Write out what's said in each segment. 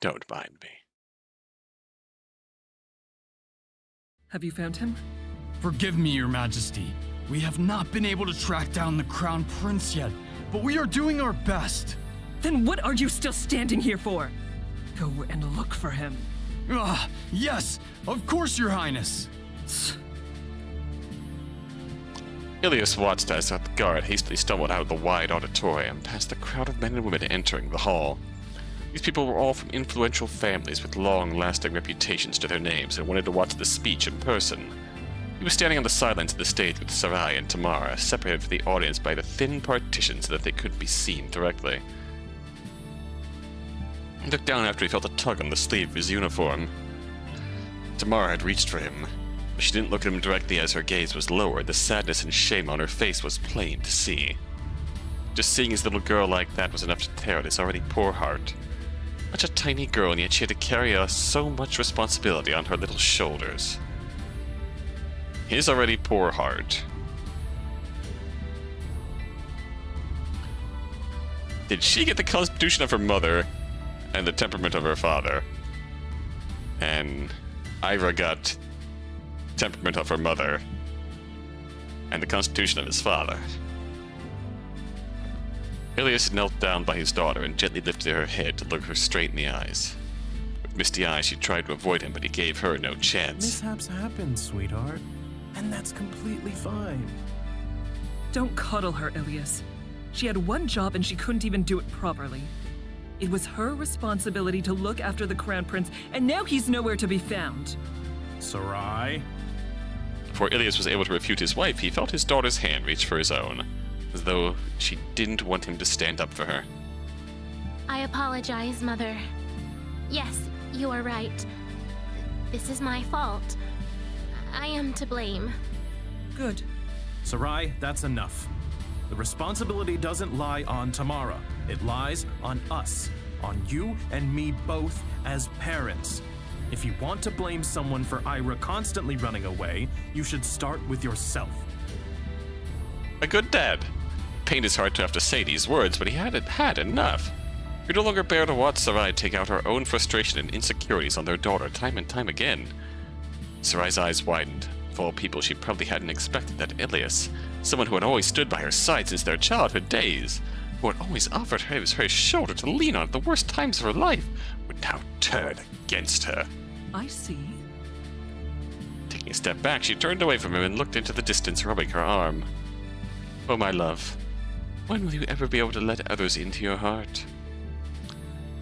Don't mind me. Have you found him? Forgive me, Your Majesty. We have not been able to track down the Crown Prince yet, but we are doing our best. Then what are you still standing here for? Go and look for him. Ah, yes, of course, Your Highness. Ilias watched as the guard hastily stumbled out of the wide auditorium, past the crowd of men and women entering the hall. These people were all from influential families with long lasting reputations to their names and wanted to watch the speech in person. He was standing on the sidelines of the stage with Sarai and Tamara, separated from the audience by the thin partition so that they couldn't be seen directly. He looked down after he felt a tug on the sleeve of his uniform. Tamara had reached for him, but she didn't look at him directly as her gaze was lowered. The sadness and shame on her face was plain to see. Just seeing his little girl like that was enough to tear at his already poor heart. Such a tiny girl, and yet she had to carry so much responsibility on her little shoulders. His already poor heart. Did she get the constitution of her mother and the temperament of her father? And Ira got temperament of her mother and the constitution of his father. Ilias knelt down by his daughter and gently lifted her head to look her straight in the eyes. With misty eyes, she tried to avoid him, but he gave her no chance. Mishaps happen, sweetheart. And that's completely fine. Don't cuddle her, Ilias. She had one job and she couldn't even do it properly. It was her responsibility to look after the Crown Prince, and now he's nowhere to be found. Sarai? Before Ilias was able to refute his wife, he felt his daughter's hand reach for his own, as though she didn't want him to stand up for her. I apologize, Mother. Yes, you are right. This is my fault. I am to blame. Good. Sarai, that's enough. The responsibility doesn't lie on Tamara. It lies on us, on you and me both as parents. If you want to blame someone for Ira constantly running away, you should start with yourself. A good dad. Pained his heart to have to say these words, but he had it had enough. He could no longer bear to watch Sarai take out her own frustration and insecurities on their daughter time and time again. Sarai's eyes widened. Of all people, she probably hadn't expected that Ilias, someone who had always stood by her side since their childhood days, who had always offered her his, her shoulder to lean on at the worst times of her life, would now turn against her. I see. Taking a step back, she turned away from him and looked into the distance, rubbing her arm. Oh, my love, when will you ever be able to let others into your heart?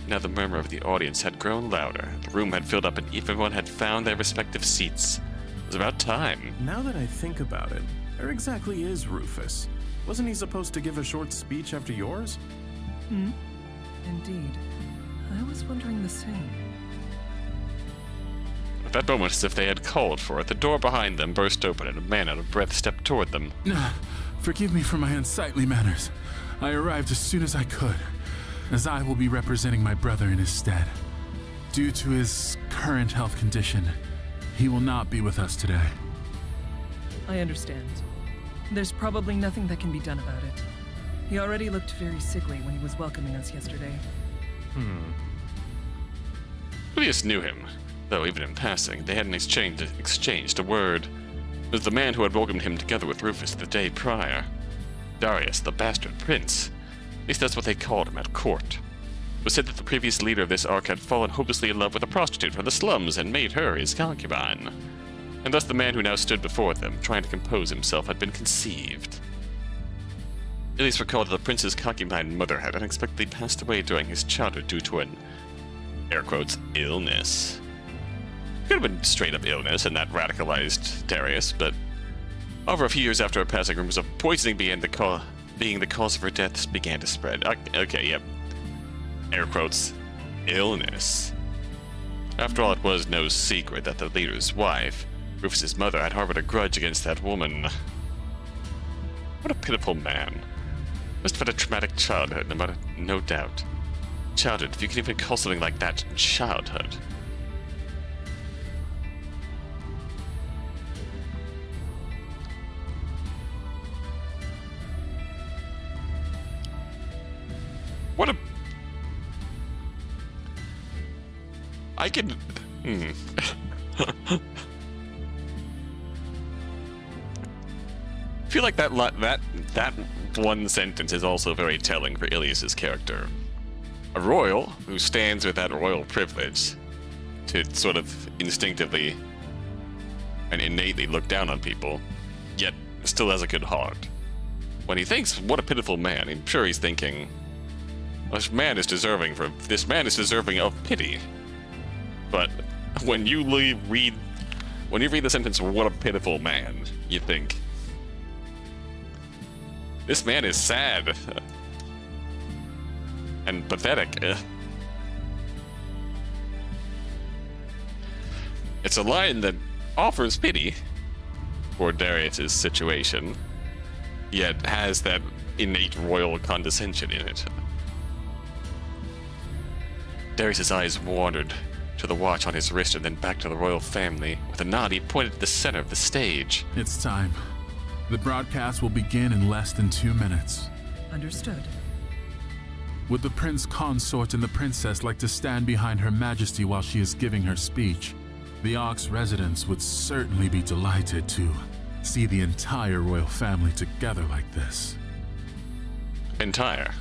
Now the murmur of the audience had grown louder. The room had filled up, and everyone had found their respective seats. It was about time. Now that I think about it, where exactly is Rufus? Wasn't he supposed to give a short speech after yours? Hmm? Indeed. I was wondering the same. At that moment, as if they had called for it, the door behind them burst open, and a man out of breath stepped toward them. Forgive me for my unsightly manners. I arrived as soon as I could, as I will be representing my brother in his stead. Due to his current health condition, he will not be with us today. I understand. There's probably nothing that can be done about it. He already looked very sickly when he was welcoming us yesterday. Hmm. Julius knew him, though even in passing, they hadn't exchanged, exchanged a word. Was the man who had welcomed him together with Rufus the day prior. Darius, the bastard prince. At least that's what they called him at court. It was said that the previous leader of this ark had fallen hopelessly in love with a prostitute from the slums and made her his concubine. And thus the man who now stood before them, trying to compose himself, had been conceived. Ilias recalled that the prince's concubine mother had unexpectedly passed away during his childhood due to an, air quotes, illness. Could have been straight up illness, and that radicalized Darius, but over a few years after her passing, rumors of poisoning began to call, being the cause of her death began to spread. Okay, okay, yep. Air quotes, illness. After all, it was no secret that the leader's wife, Rufus's mother, had harbored a grudge against that woman. What a pitiful man. Must have had a traumatic childhood, no matter, no doubt. Childhood, if you can even call something like that childhood. What a I can. Hmm. I feel like that that that one sentence is also very telling for Ilias's character. A royal who stands with that royal privilege to sort of instinctively and innately look down on people, yet still has a good heart. When he thinks, "What a pitiful man," I'm sure he's thinking, "This man is deserving for this man is deserving of pity." But when you leave, read when you read the sentence, "What a pitiful man," you think, "This man is sad and pathetic." It's a line that offers pity for Darius's situation, yet has that innate royal condescension in it. Darius's eyes wandered to the watch on his wrist and then back to the royal family. With a nod, he pointed to the center of the stage. It's time. The broadcast will begin in less than two minutes. Understood. Would the prince consort and the princess like to stand behind her majesty while she is giving her speech? The Ox residents would certainly be delighted to see the entire royal family together like this. Entire.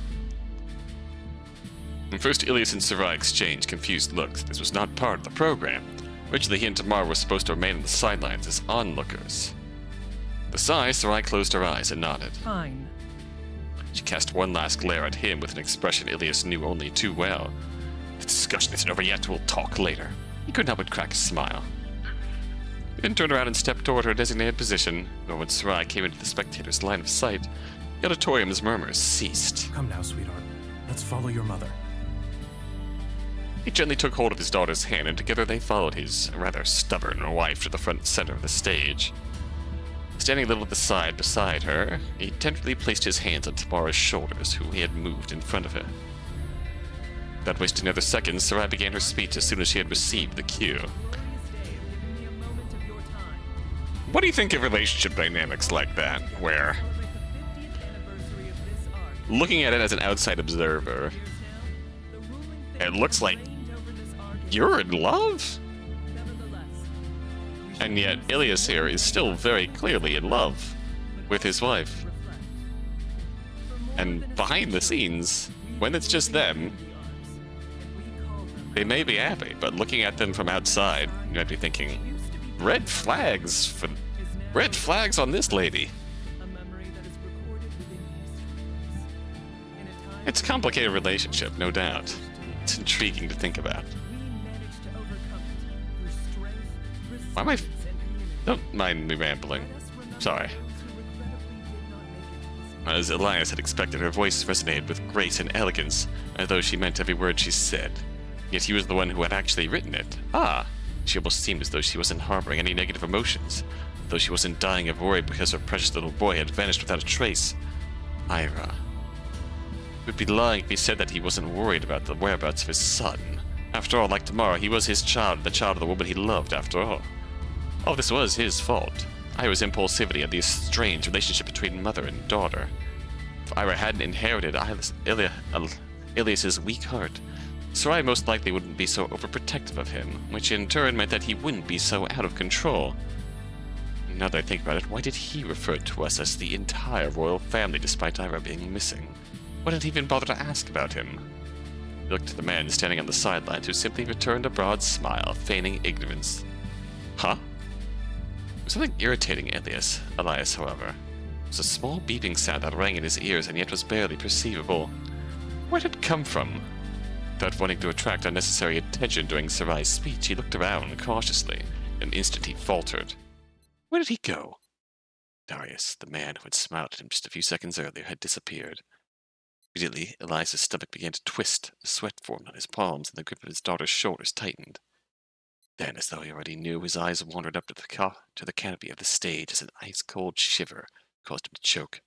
And first, Ilias and Sarai exchanged confused looks. This was not part of the program. Originally, he and Tamara were supposed to remain on the sidelines as onlookers. The sigh, Sarai closed her eyes and nodded. Fine. She cast one last glare at him with an expression Ilias knew only too well. The discussion isn't over yet, we'll talk later. He couldn't help but crack a smile. He then turned around and stepped toward her designated position, but when Sarai came into the spectators' line of sight, the auditorium's murmurs ceased. Come now, sweetheart. Let's follow your mother. He gently took hold of his daughter's hand, and together they followed his rather stubborn wife to the front center of the stage. Standing a little to the side beside her, he tenderly placed his hands on Tamara's shoulders, who he had moved in front of her. Without wasting another second, Sarai began her speech as soon as she had received the cue. What do you think of relationship dynamics like that, where, looking at it as an outside observer, it looks like you're in love? And yet, Ilias here is still very clearly in love with his wife. And behind the scenes, when it's just them, they may be happy, but looking at them from outside, you might be thinking, red flags for red flags on this lady. It's a complicated relationship, no doubt. It's intriguing to think about. Why am I? Don't mind me rambling. Sorry. As Elias had expected, her voice resonated with grace and elegance, as though she meant every word she said. Yet he was the one who had actually written it. Ah! She almost seemed as though she wasn't harboring any negative emotions, though she wasn't dying of worry because her precious little boy had vanished without a trace. Ira. Would be lying if he said that he wasn't worried about the whereabouts of his son. After all, like Tamara, he was his child, the child of the woman he loved, after all. All this was his fault. Ira's impulsivity and the strange relationship between mother and daughter. If Ira hadn't inherited Ilias, Ilia, Ilias's weak heart, Sarai most likely wouldn't be so overprotective of him, which in turn meant that he wouldn't be so out of control. Now that I think about it, why did he refer to us as the entire royal family despite Ira being missing? He even bother to ask about him? He looked at the man standing on the sidelines, who simply returned a broad smile, feigning ignorance. Huh? There was something irritating Elias, Elias, however. It was a small beeping sound that rang in his ears and yet was barely perceivable. Where did it come from? Without wanting to attract unnecessary attention during Sarai's speech, he looked around cautiously. An instant, he faltered. Where did he go? Darius, the man who had smiled at him just a few seconds earlier, had disappeared. Immediately, Ilias's stomach began to twist. Sweat formed on his palms, and the grip of his daughter's shoulders tightened. Then, as though he already knew, his eyes wandered up to the, ca- to the canopy of the stage as an ice-cold shiver caused him to choke.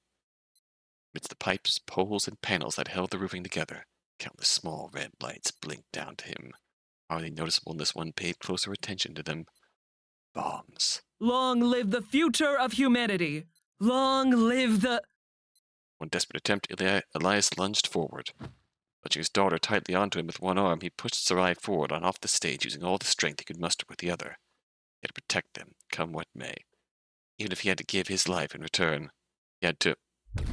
Amidst the pipes, poles, and panels that held the roofing together, countless small red lights blinked down to him, hardly noticeable unless one paid closer attention to them. Bombs. Long live the future of humanity! Long live the. One desperate attempt, Eli- Elias lunged forward. Clutching his daughter tightly onto him with one arm, he pushed Sarai forward and off the stage using all the strength he could muster with the other. He had to protect them, come what may. Even if he had to give his life in return, he had to. His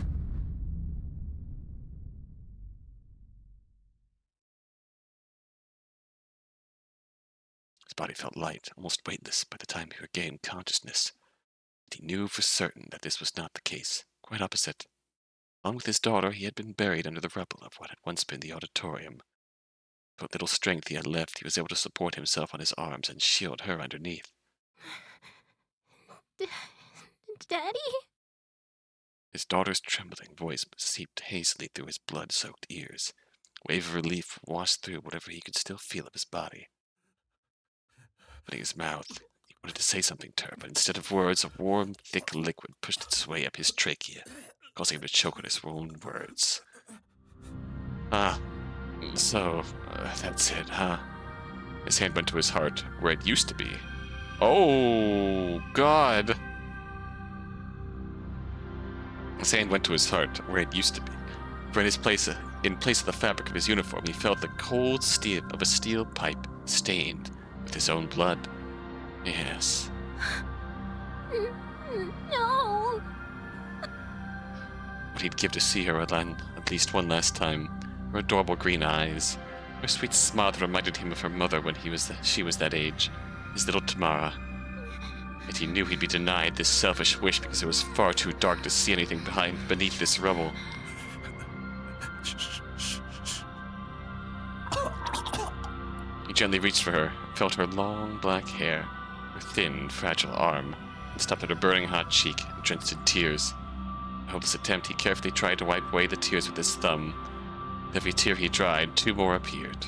body felt light, almost weightless by the time he regained consciousness. But he knew for certain that this was not the case. Quite opposite. Along with his daughter, he had been buried under the rubble of what had once been the auditorium. What little strength he had left, he was able to support himself on his arms and shield her underneath. D- Daddy? His daughter's trembling voice seeped hazily through his blood soaked ears. A wave of relief washed through whatever he could still feel of his body. Opening his mouth, he wanted to say something to her, but instead of words, a warm, thick liquid pushed its way up his trachea, causing him to choke on his own words. Ah, so, uh, that's it, huh? His hand went to his heart, where it used to be. Oh, God! His hand went to his heart, where it used to be. For in his place, in place of the fabric of his uniform, he felt the cold steel of a steel pipe stained with his own blood. Yes. He'd give to see her at least one last time. Her adorable green eyes. Her sweet smile reminded him of her mother when he was she was that age. His little Tamara. Yet he knew he'd be denied this selfish wish because it was far too dark to see anything behind beneath this rubble. He gently reached for her, felt her long black hair, her thin, fragile arm, and stopped at her burning hot cheek, drenched in tears. A hopeless attempt, he carefully tried to wipe away the tears with his thumb. With every tear he dried, two more appeared.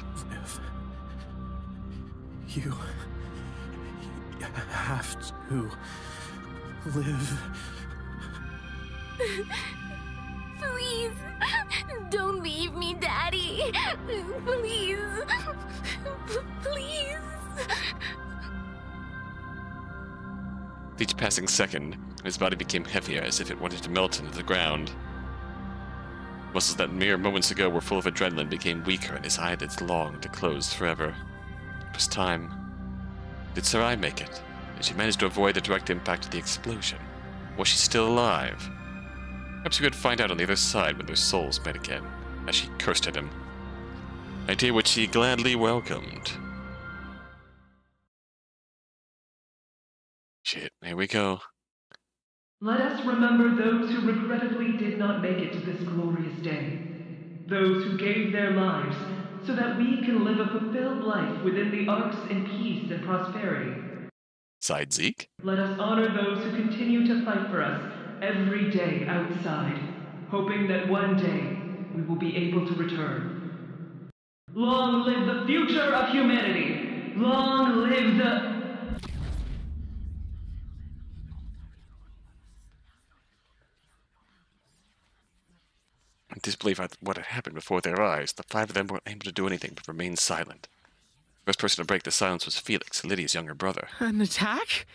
You have to live. Please. Don't leave me, Daddy. Please. Please. With each passing second, his body became heavier as if it wanted to melt into the ground. Muscles that mere moments ago were full of adrenaline became weaker and his eyelids longed to close forever. It was time. Did Sarai make it? Did she manage to avoid the direct impact of the explosion? Was she still alive? Perhaps we could find out on the other side when their souls met again, as she cursed at him. Idea which he gladly welcomed. Shit, here we go. Let us remember those who regrettably did not make it to this glorious day. Those who gave their lives so that we can live a fulfilled life within the Arks in peace and prosperity. Side Zeke? Let us honor those who continue to fight for us every day outside, hoping that one day we will be able to return. Long live the future of humanity! Long live the. In disbelief at what had happened before their eyes, the five of them weren't able to do anything but remain silent. The first person to break the silence was Felix, Lydia's younger brother. An attack?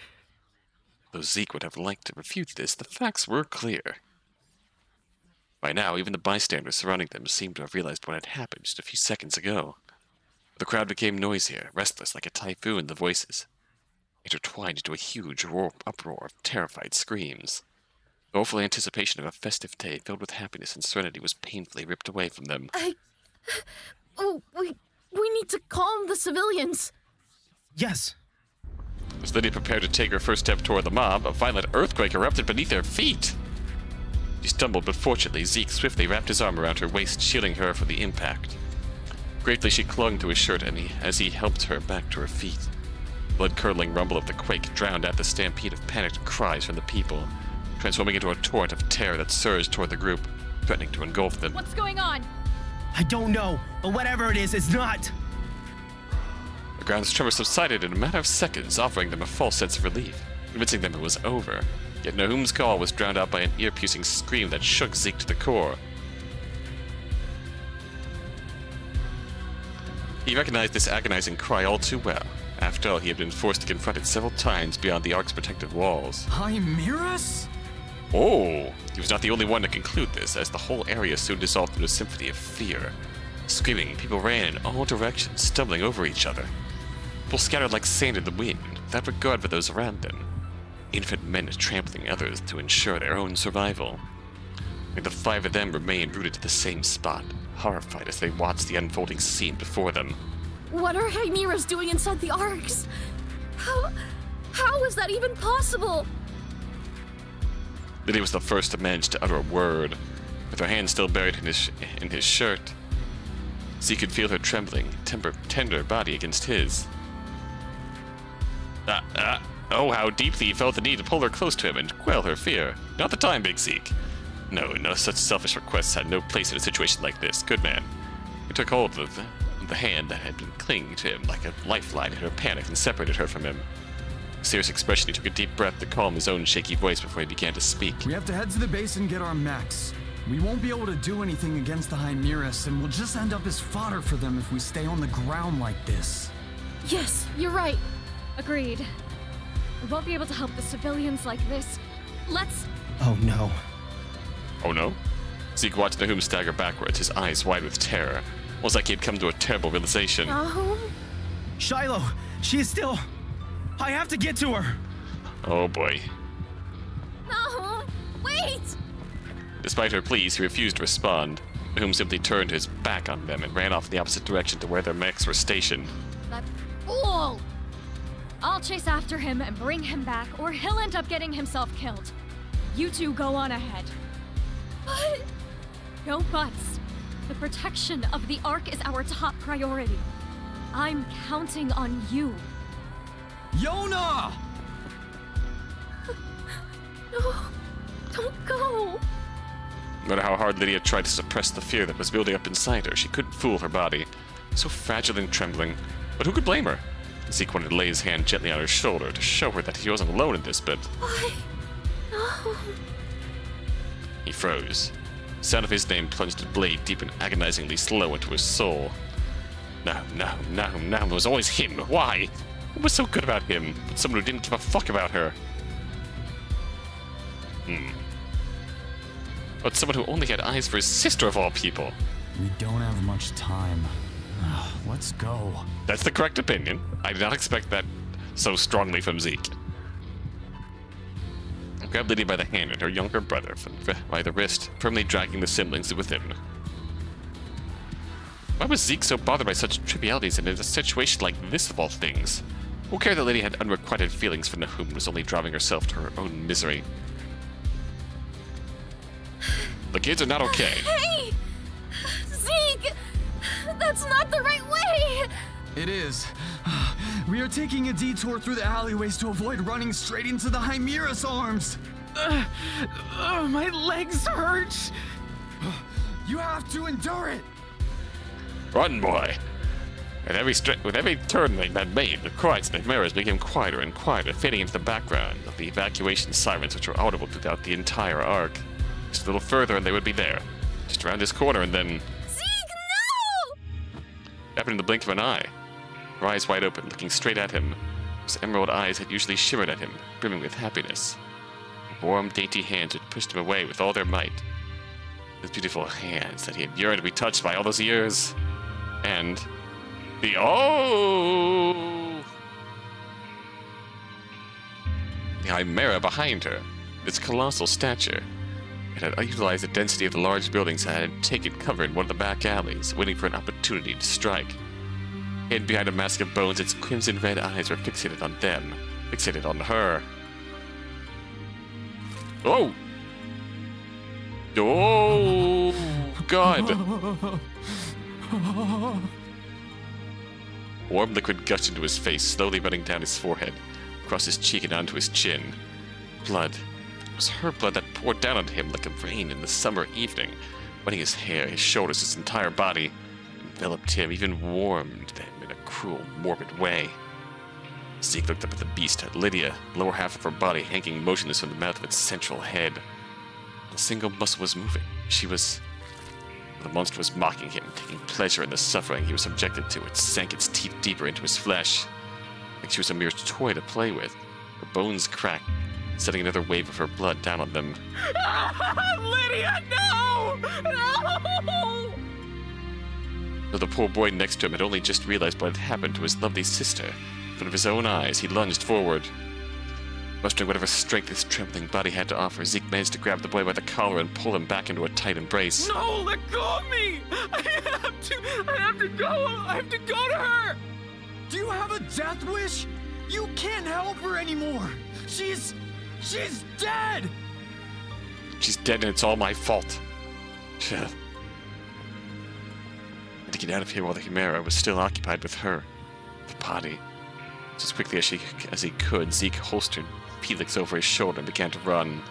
Though Zeke would have liked to refute this, the facts were clear. By now, even the bystanders surrounding them seemed to have realized what had happened just a few seconds ago. The crowd became noisier, restless like a typhoon, the voices intertwined into a huge roar, uproar of terrified screams. The awful anticipation of a festive day filled with happiness and serenity was painfully ripped away from them. I. Oh, we we need to calm the civilians. Yes. As Lydia prepared to take her first step toward the mob, a violent earthquake erupted beneath their feet. She stumbled, but fortunately, Zeke swiftly wrapped his arm around her waist, shielding her from the impact. Gratefully, she clung to his shirt and he, as he helped her back to her feet. Blood curdling rumble of the quake drowned out the stampede of panicked cries from the people, transforming into a torrent of terror that surged toward the group, threatening to engulf them. What's going on? I don't know, but whatever it is, it's not. The ground's tremor subsided in a matter of seconds, offering them a false sense of relief, convincing them it was over. Yet Nahum's call was drowned out by an ear piercing scream that shook Zeke to the core. He recognized this agonizing cry all too well. After all, he had been forced to confront it several times beyond the Ark's protective walls. Chimeras? Oh! He was not the only one to conclude this, as the whole area soon dissolved into a symphony of fear. Screaming, people ran in all directions, stumbling over each other. People scattered like sand in the wind, without regard for those around them. Infant men trampling others to ensure their own survival. And the five of them remained rooted to the same spot, horrified as they watched the unfolding scene before them. What are Chimeras doing inside the Arks? How. How is that even possible? Lydia was the first to manage to utter a word, with her hand still buried in his, in his shirt. Zeke could feel her trembling, temper, tender body against his. Ah, ah, oh, how deeply he felt the need to pull her close to him and quell her fear. Not the time, Big Zeke. No, no such selfish requests had no place in a situation like this. Good man. He took hold of the, of the hand that had been clinging to him like a lifeline in her panic and separated her from him. Serious expression, he took a deep breath to calm his own shaky voice before he began to speak. We have to head to the base and get our mechs. We won't be able to do anything against the Chimeras, and we'll just end up as fodder for them if we stay on the ground like this. Yes, you're right. Agreed. We won't be able to help the civilians like this. Let's. Oh no. Oh no? Zeke watched Nahum stagger backwards, his eyes wide with terror, almost like he had come to a terrible realization. Nahum? Shiloh, she is still. I have to get to her. Oh boy. Nahum? Wait! Despite her pleas, he refused to respond. Nahum simply turned his back on them and ran off in the opposite direction to where their mechs were stationed. That fool! I'll chase after him and bring him back, or he'll end up getting himself killed. You two go on ahead. But. No buts. The protection of the Ark is our top priority. I'm counting on you. Yona! No. Don't go. No matter how hard Lydia tried to suppress the fear that was building up inside her, she couldn't fool her body. So fragile and trembling. But who could blame her? Zeke wanted to lay his hand gently on her shoulder to show her that he wasn't alone in this, but Why? No. he froze. The sound of his name plunged a blade deep and agonizingly slow into his soul. No, no, no, no, it was always him. Why? What was so good about him? But someone who didn't give a fuck about her. Hmm. But someone who only had eyes for his sister of all people. We don't have much time. Let's go. That's the correct opinion. I did not expect that so strongly from Zeke. Grabbed Lydia by the hand and her younger brother by the wrist, firmly dragging the siblings with him. Why was Zeke so bothered by such trivialities in a situation like this of all things? Who cared that Lydia had unrequited feelings for Nahum and was only driving herself to her own misery? The kids are not okay. Hey! Zeke! That's not the right way! It is. We are taking a detour through the alleyways to avoid running straight into the Chimera's arms. Ugh, ugh, oh, my legs hurt. You have to endure it. Run, boy! With every stri- with every turn they had made, the cries and the mirrors became quieter and quieter, fading into the background of the evacuation sirens which were audible throughout the entire Ark. Just a little further and they would be there. Just around this corner and then Zeke, no! happened in the blink of an eye. Her eyes wide open, looking straight at him. Those emerald eyes had usually shimmered at him, brimming with happiness. Warm, dainty hands had pushed him away with all their might. Those beautiful hands that he had yearned to be touched by all those years. And the oh, the chimera behind her, its colossal stature. It had utilized the density of the large buildings and had taken cover in one of the back alleys, waiting for an opportunity to strike. Hidden behind a mask of bones, its crimson red eyes were fixated on them, fixated on her. Oh! Oh! God! Warm liquid gushed into his face, slowly running down his forehead, across his cheek and onto his chin. Blood. It was her blood that poured down on him like a rain in the summer evening, wetting his hair, his shoulders, his entire body, enveloped him, even warmed them in a cruel, morbid way. Zeke looked up at the beast, at Lydia, lower half of her body hanging motionless from the mouth of its central head. A single muscle was moving. She was. The monster was mocking him, taking pleasure in the suffering he was subjected to. It sank its teeth deeper into his flesh, like she was a mere toy to play with. Her bones cracked, setting another wave of her blood down on them. Lydia, no! No! Though the poor boy next to him had only just realized what had happened to his lovely sister, in front of his own eyes, he lunged forward. Mustering whatever strength his trembling body had to offer, Zeke managed to grab the boy by the collar and pull him back into a tight embrace. No, let go of me! I have to. I have to go. I have to go to her. Do you have a death wish? You can't help her anymore. She's. She's dead. She's dead and it's all my fault. I had to get out of here while the Chimera was still occupied with her, the body. Just as quickly as, she, as he could, Zeke holstered Felix over his shoulder and began to run.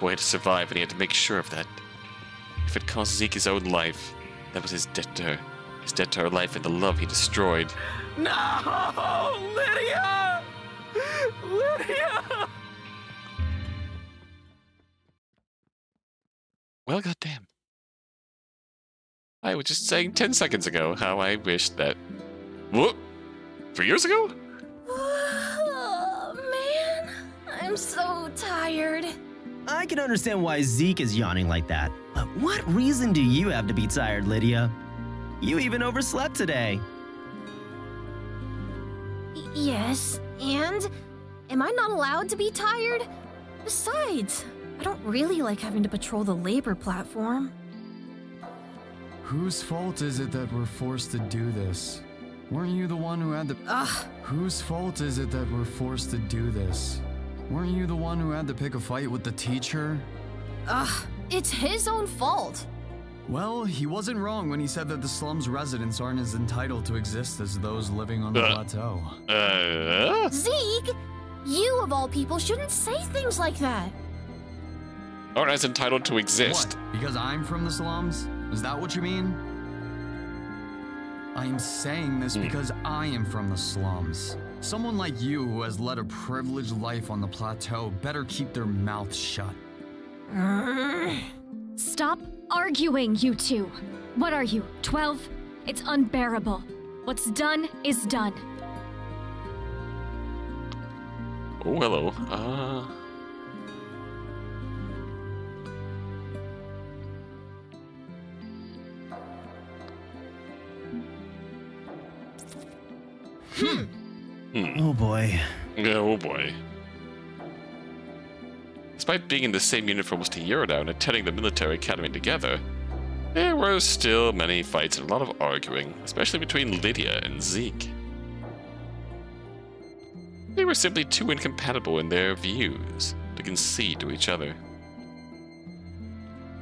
Boy had to survive, and he had to make sure of that. If it cost Zeke his own life, that was his debt to her. His debt to her life and the love he destroyed. No, Lydia! Lydia! Well, goddamn. I was just saying 10 seconds ago how I wished that. Whoop! Three years ago? Man. I'm so tired. I can understand why Zeke is yawning like that. But what reason do you have to be tired, Lydia? You even overslept today. Yes, and? Am I not allowed to be tired? Besides, I don't really like having to patrol the labor platform. Whose fault is it that we're forced to do this? Weren't you the one who had to. Ugh. Whose fault is it that we're forced to do this? Weren't you the one who had to pick a fight with the teacher? Ugh. It's his own fault. Well, he wasn't wrong when he said that the slums residents aren't as entitled to exist as those living on the Uh. plateau. Uh. Zeke, you of all people shouldn't say things like that. Aren't as entitled to exist. What? Because I'm from the slums? Is that what you mean? I'm saying this Hmm. because I am from the slums. Someone like you who has led a privileged life on the plateau better keep their mouth shut. Stop arguing, you two. What are you, 12? It's unbearable. What's done is done. Oh, hello. Uh. Hmm. Oh boy. Yeah, oh boy. Despite being in the same unit for almost a year now and attending the military academy together, there were still many fights and a lot of arguing, especially between Lydia and Zeke. They were simply too incompatible in their views to concede to each other.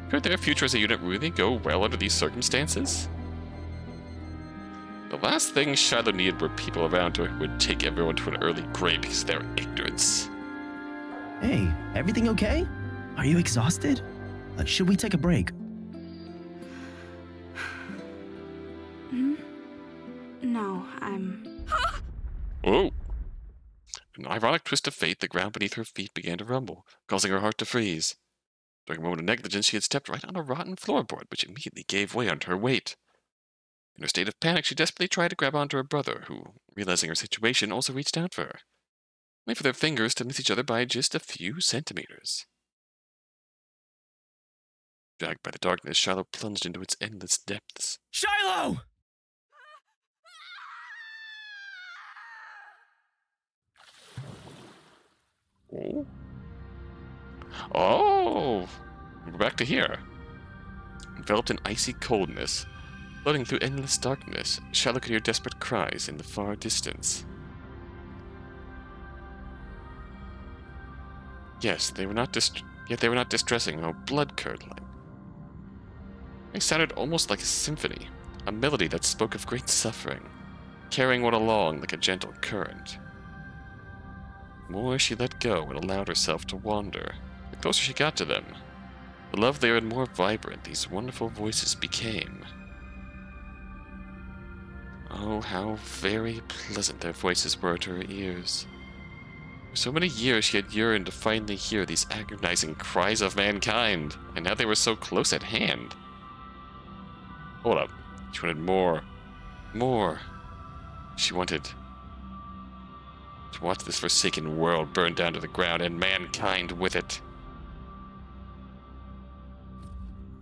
Could their future as a unit really go well under these circumstances? The last thing Shiloh needed were people around her who would take everyone to an early grave because of their ignorance. Hey, everything okay? Are you exhausted? Uh, should we take a break? hmm? No, I'm. Oh! An ironic twist of fate, the ground beneath her feet began to rumble, causing her heart to freeze. During a moment of negligence, she had stepped right on a rotten floorboard, which immediately gave way under her weight. In her state of panic, she desperately tried to grab onto her brother, who, realizing her situation, also reached out for her. Only for their fingers to miss each other by just a few centimeters. Dragged by the darkness, Shiloh plunged into its endless depths. Shiloh! Oh. Oh! We're back to here. Enveloped in icy coldness, floating through endless darkness, Shiloh could hear desperate cries in the far distance. Yes, they were not dist- yet they were not distressing or blood-curdling. They sounded almost like a symphony, a melody that spoke of great suffering, carrying one along like a gentle current. The more she let go and allowed herself to wander, the closer she got to them. The lovelier and more vibrant these wonderful voices became. Oh, how very pleasant their voices were to her ears. For so many years she had yearned to finally hear these agonizing cries of mankind, and now they were so close at hand. Hold up. She wanted more. More. She wanted to watch this forsaken world burn down to the ground and mankind with it.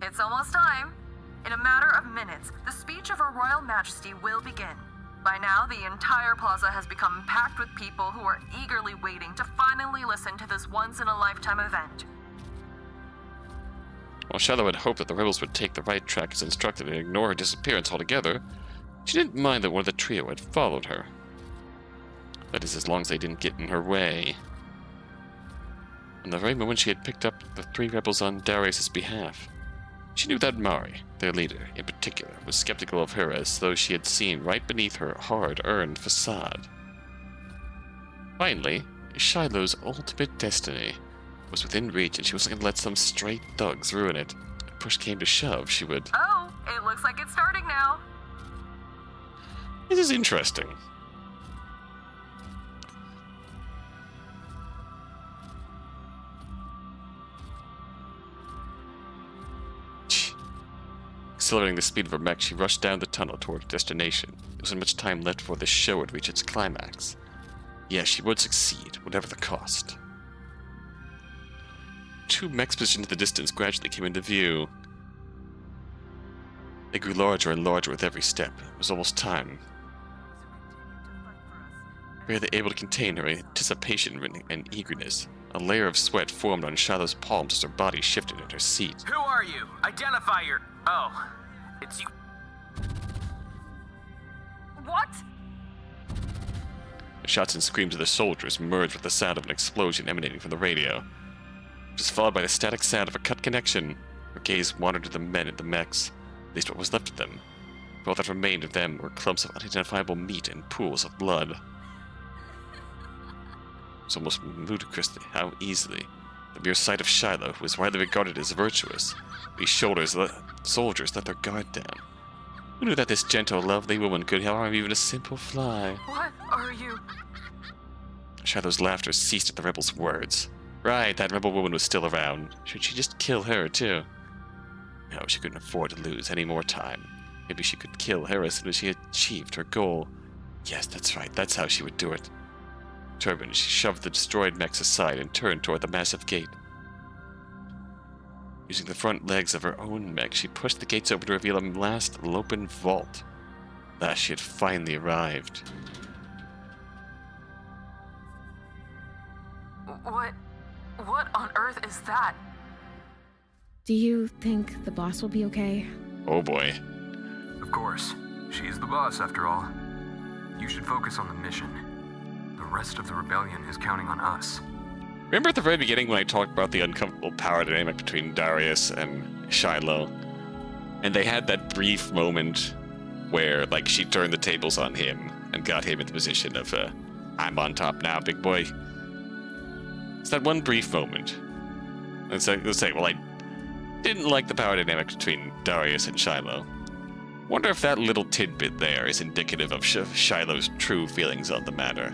It's almost time. In a matter of minutes, the speech of Her Royal Majesty will begin. By now, the entire plaza has become packed with people who are eagerly waiting to finally listen to this once in a lifetime event. While Shiloh had hoped that the rebels would take the right track as instructed and ignore her disappearance altogether, she didn't mind that one of the trio had followed her. That is, as long as they didn't get in her way. And the very moment she had picked up the three rebels on Darius' behalf, she knew that Mari, their leader in particular, was skeptical of her as though she had seen right beneath her hard-earned facade. Finally, Shiloh's ultimate destiny was within reach and she wasn't going to let some stray thugs ruin it. If push came to shove, she would... Oh, it looks like it's starting now. This is interesting. Accelerating the speed of her mech, she rushed down the tunnel toward her destination. There wasn't much time left before the show would reach its climax. Yes, she would succeed, whatever the cost. Two mechs positioned in the distance gradually came into view. They grew larger and larger with every step. It was almost time. Barely able to contain her anticipation and eagerness, a layer of sweat formed on Shiloh's palms as her body shifted in her seat. Who are you? Identify your. Oh, it's you. What? The shots and screams of the soldiers merged with the sound of an explosion emanating from the radio. It was followed by the static sound of a cut connection. Her gaze wandered to the men at the mechs, at least what was left of them. All that remained of them were clumps of unidentifiable meat and pools of blood. It was almost ludicrous how easily the mere sight of Shiloh, who was widely regarded as virtuous, these shoulders le- soldiers let their guard down. Who knew that this gentle, lovely woman could harm even a simple fly? What are you? Shiloh's laughter ceased at the rebel's words. Right, that rebel woman was still around. Should she just kill her, too? No, she couldn't afford to lose any more time. Maybe she could kill her as soon as she achieved her goal. Yes, that's right, that's how she would do it. Turban, she shoved the destroyed mechs aside and turned toward the massive gate. Using the front legs of her own mech, she pushed the gates open to reveal a last Lopen vault. Thus, she had finally arrived. What? What on earth is that? Do you think the boss will be okay? Oh boy. Of course. She's the boss, after all. You should focus on the mission. Rest of the rebellion is counting on us. Remember at the very beginning when I talked about the uncomfortable power dynamic between Darius and Shiloh? And they had that brief moment where, like, she turned the tables on him and got him in the position of, uh, I'm on top now, big boy. It's that one brief moment. Let's say, well, I didn't like the power dynamic between Darius and Shiloh. Wonder if that little tidbit there is indicative of Sh- Shiloh's true feelings on the matter.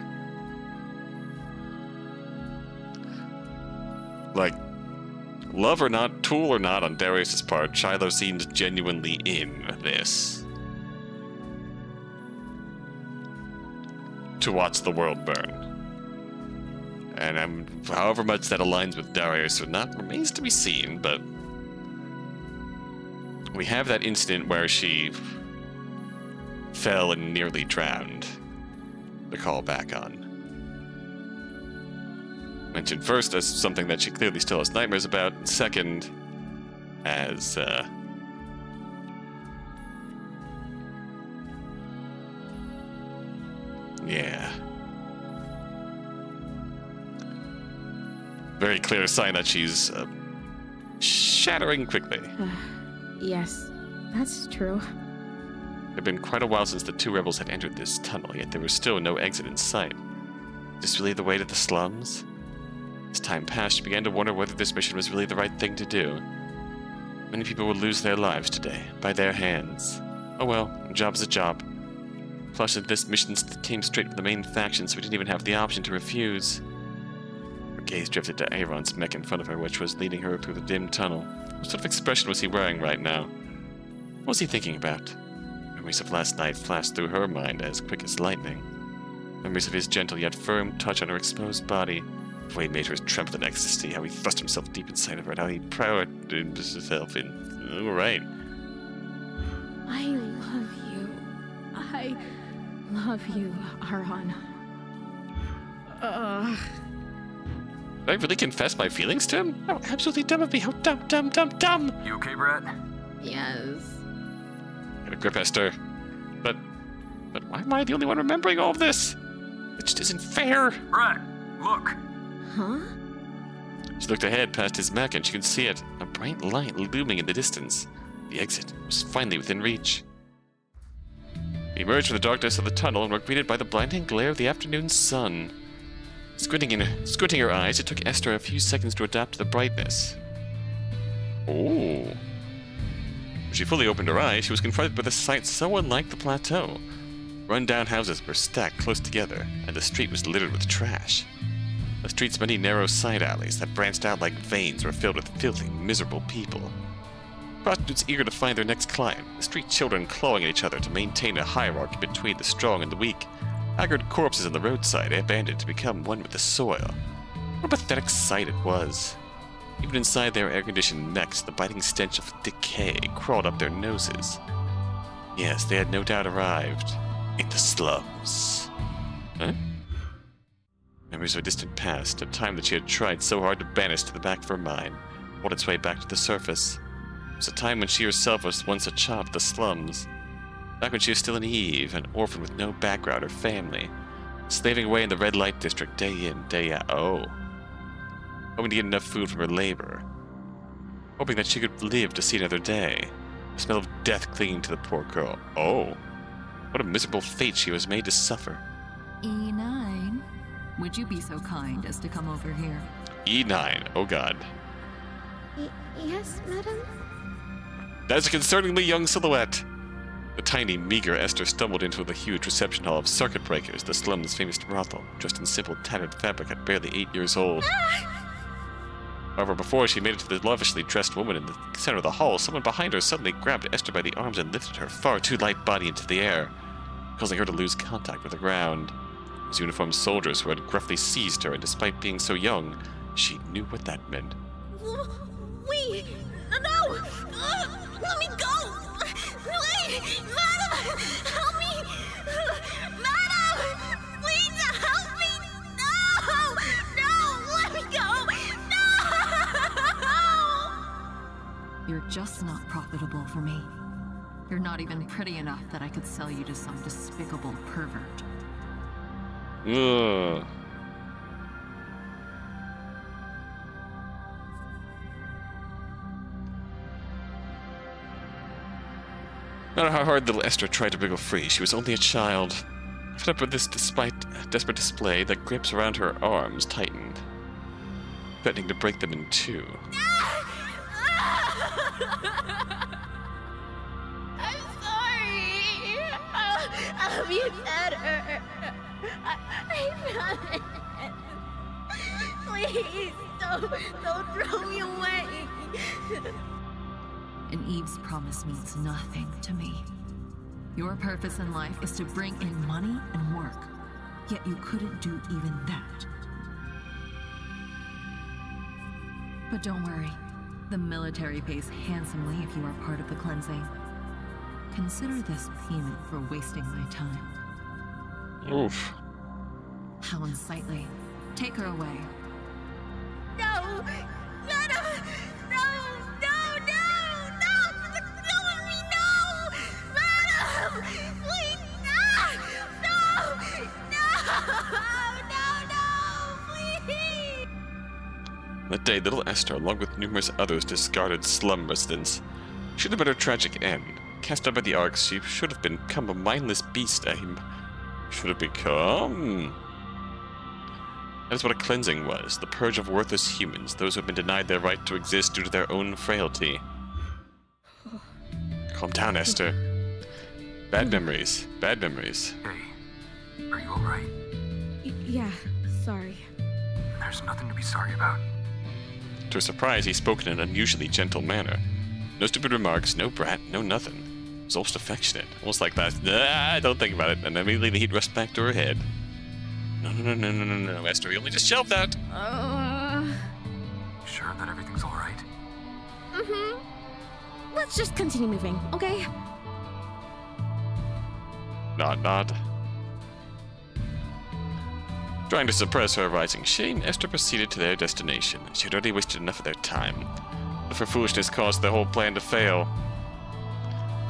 Like, love or not, tool or not on Darius's part, Shiloh seems genuinely in this. To watch the world burn. And um, however much that aligns with Darius or not remains to be seen, but we have that incident where she fell and nearly drowned. The call back on. Mentioned first as something that she clearly still has nightmares about, and second, as uh, yeah. Very clear sign that she's uh, shattering quickly. yes, that's true. It had been quite a while since the two rebels had entered this tunnel, yet there was still no exit in sight. Is this really the way to the slums? As time passed, she began to wonder whether this mission was really the right thing to do. Many people would lose their lives today, by their hands. Oh well, job's a job. Plus, this mission came straight from the main faction, so we didn't even have the option to refuse. Her gaze drifted to Aaron's mech in front of her, which was leading her through the dim tunnel. What sort of expression was he wearing right now? What was he thinking about? Memories of last night flashed through her mind as quick as lightning. Memories of his gentle yet firm touch on her exposed body, how he made her tremble in ecstasy, how he thrust himself deep inside of her, and how he prouded himself in. All right. I love you, I love you, Arhan. Ugh. Did I really confess my feelings to him? How absolutely dumb of me. How dumb, dumb, dumb, dumb. You okay, Brett? Yes. Get a grip, Esther. But, but why am I the only one remembering all of this? It just isn't fair. Brett, look. Huh? She looked ahead past his mech and she could see it, a bright light looming in the distance. The exit was finally within reach. They emerged from the darkness of the tunnel and were greeted by the blinding glare of the afternoon sun. Squinting, in, squinting her eyes, it took Esther a few seconds to adapt to the brightness. Oh. When she fully opened her eyes, she was confronted with a sight so unlike the plateau. Run-down houses were stacked close together, and the street was littered with trash. The street's many narrow side alleys that branched out like veins were filled with filthy, miserable people. Prostitutes eager to find their next client, the street children clawing at each other to maintain a hierarchy between the strong and the weak, haggard corpses on the roadside abandoned to become one with the soil. What a pathetic sight it was. Even inside their air-conditioned mechs, the biting stench of decay crawled up their noses. Yes, they had no doubt arrived in the slums. Huh? Memories of a distant past, a time that she had tried so hard to banish to the back of her mind, fought its way back to the surface. It was a time when she herself was once a child of the slums. Back when she was still an Eve, an orphan with no background or family, slaving away in the red light district day in, day out. Oh. Hoping to get enough food from her labor. Hoping that she could live to see another day. The smell of death clinging to the poor girl. Oh. What a miserable fate she was made to suffer. E9, would you be so kind as to come over here? E9. Oh god. Y- yes, madam? That's a concerningly young silhouette. The tiny, meager Esther stumbled into the huge reception hall of Circuit Breakers, the slum's famous brothel, dressed in simple, tattered fabric at barely eight years old. Ah! However, before she made it to the lavishly dressed woman in the center of the hall, someone behind her suddenly grabbed Esther by the arms and lifted her far too light body into the air, causing her to lose contact with the ground. It uniformed soldiers who had gruffly seized her, and despite being so young, she knew what that meant. Wait! No! Uh, let me go! Wait! Madam! Help me! Madam! Please help me! No! No! Let me go! No! You're just not profitable for me. You're not even pretty enough that I could sell you to some despicable pervert. No matter how hard little Esther tried to wriggle free, she was only a child. Fed up with this despite desperate display, the grips around her arms tightened, threatening to break them in two. I'm ah! I'll, I'll better! I, I promise! Please, don't, don't throw me away! And Eve's promise means nothing to me. Your purpose in life is to bring in money and work, yet you couldn't do even that. But don't worry, the military pays handsomely if you are part of the cleansing. Consider this payment for wasting my time. Oof. How unsightly. Take her away. No! Madam! No! No! No! No! No! let me no! Madam! Please! No! No! No! No! No! Please! That day, little Esther, along with numerous others discarded slum residents, should have been her tragic end. Cast out by the Arks, she should have become a mindless beast. I should have become. That is what a cleansing was the purge of worthless humans, those who have been denied their right to exist due to their own frailty. Calm down, Esther. Bad memories. Bad memories. Hey, are you alright? Yeah, sorry. There's nothing to be sorry about. To her surprise, he spoke in an unusually gentle manner. No stupid remarks, no brat, no nothing. It was almost affectionate, almost like that. Ah, don't think about it. And immediately the heat rushed back to her head. No, no, no, no, no, no, no, Esther, you only just shelved that. Uh, Sure that everything's alright? mm-hmm. Let's just continue moving, okay? Nod, nod. Trying to suppress her rising shame, Esther proceeded to their destination. She had already wasted enough of their time. But her foolishness caused the whole plan to fail.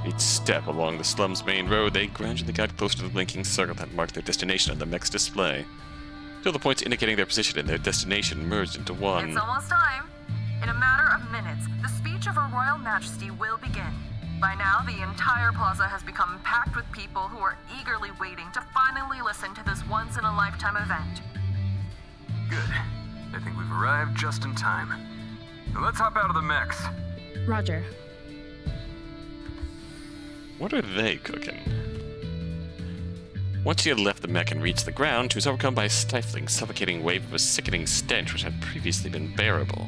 Each step along the slum's main road, they gradually got closer to the blinking circle that marked their destination on the mech's display. Till the points indicating their position and their destination merged into one. It's almost time. In a matter of minutes, the speech of Her Royal Majesty will begin. By now, the entire plaza has become packed with people who are eagerly waiting to finally listen to this once in a lifetime event. Good. I think we've arrived just in time. Now let's hop out of the mechs. Roger. What are they cooking? Once she had left the mech and reached the ground, she was overcome by a stifling, suffocating wave of a sickening stench which had previously been bearable.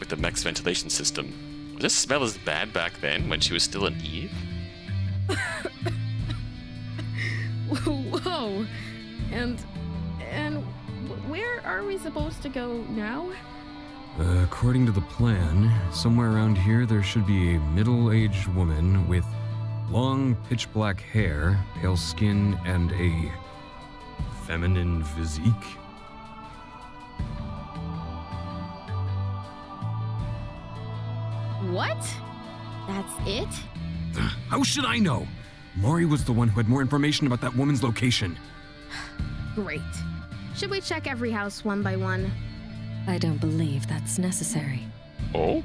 With the mech's ventilation system, was this smell as bad back then when she was still an Eve? Whoa. And and where are we supposed to go now? Uh, according to the plan, somewhere around here there should be a middle-aged woman with long pitch black hair, pale skin, and a feminine physique. What? That's it? How should I know? Mari was the one who had more information about that woman's location. Great. Should we check every house one by one? I don't believe that's necessary. Oh?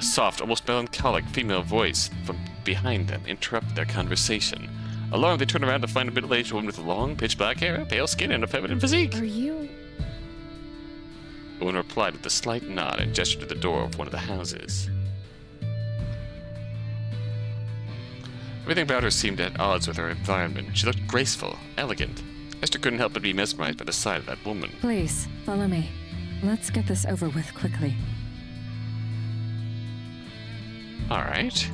A soft, almost melancholic female voice from behind them interrupted their conversation. Alarmed, they turned around to find a middle-aged woman with long, pitch-black hair, pale skin, and a feminine physique. Are you... The woman replied with a slight nod and gestured to the door of one of the houses. Everything about her seemed at odds with her environment. She looked graceful, elegant. Esther couldn't help but be mesmerized by the sight of that woman. Please, follow me. Let's get this over with quickly. Alright.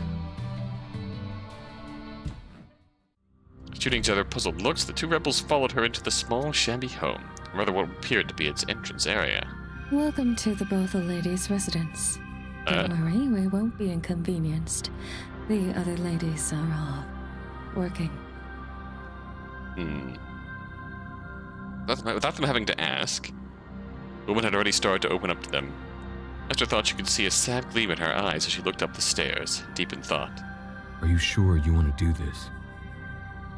Shooting each other puzzled looks, the two rebels followed her into the small, shabby home, rather what appeared to be its entrance area. Welcome to the brothel ladies' residence. Don't Uh. worry, we won't be inconvenienced. The other ladies are all working. Hmm. Without them having to ask, the woman had already started to open up to them. Esther thought she could see a sad gleam in her eyes as she looked up the stairs, deep in thought. Are you sure you want to do this?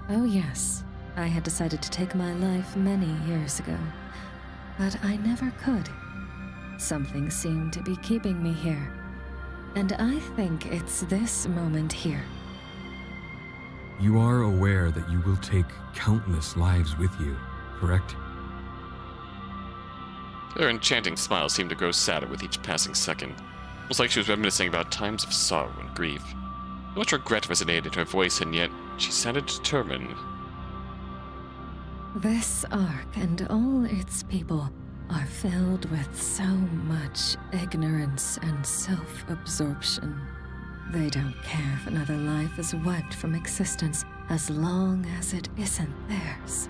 Oh, yes. I had decided to take my life many years ago. But I never could. Something seemed to be keeping me here. And I think it's this moment here. You are aware that you will take countless lives with you, correct? Her enchanting smile seemed to grow sadder with each passing second, almost like she was reminiscing about times of sorrow and grief. Much regret resonated in her voice, and yet she sounded determined. This ark and all its people are filled with so much ignorance and self absorption. They don't care if another life is wiped from existence as long as it isn't theirs.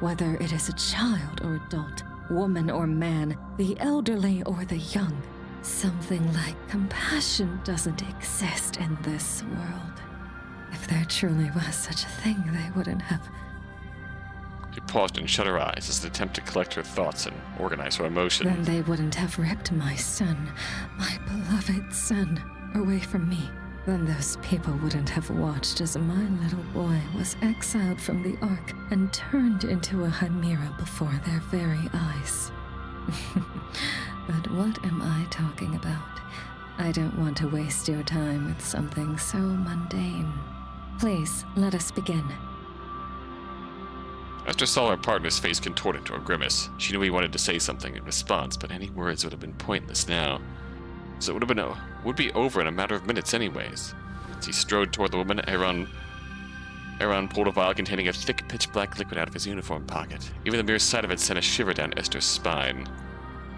Whether it is a child or adult, woman or man, the elderly or the young, something like compassion doesn't exist in this world. If there truly was such a thing, they wouldn't have. She paused and shut her eyes as an attempt to collect her thoughts and organize her emotions. Then they wouldn't have ripped my son, my beloved son, away from me. Then those people wouldn't have watched as my little boy was exiled from the Ark and turned into a chimera before their very eyes. but what am I talking about? I don't want to waste your time with something so mundane. Please, let us begin. Esther saw her partner's face contort into a grimace. She knew he wanted to say something in response, but any words would have been pointless now. So it would have been o- would be over in a matter of minutes anyways. As he strode toward the woman, Aaron Aaron pulled a vial containing a thick pitch black liquid out of his uniform pocket. Even the mere sight of it sent a shiver down Esther's spine.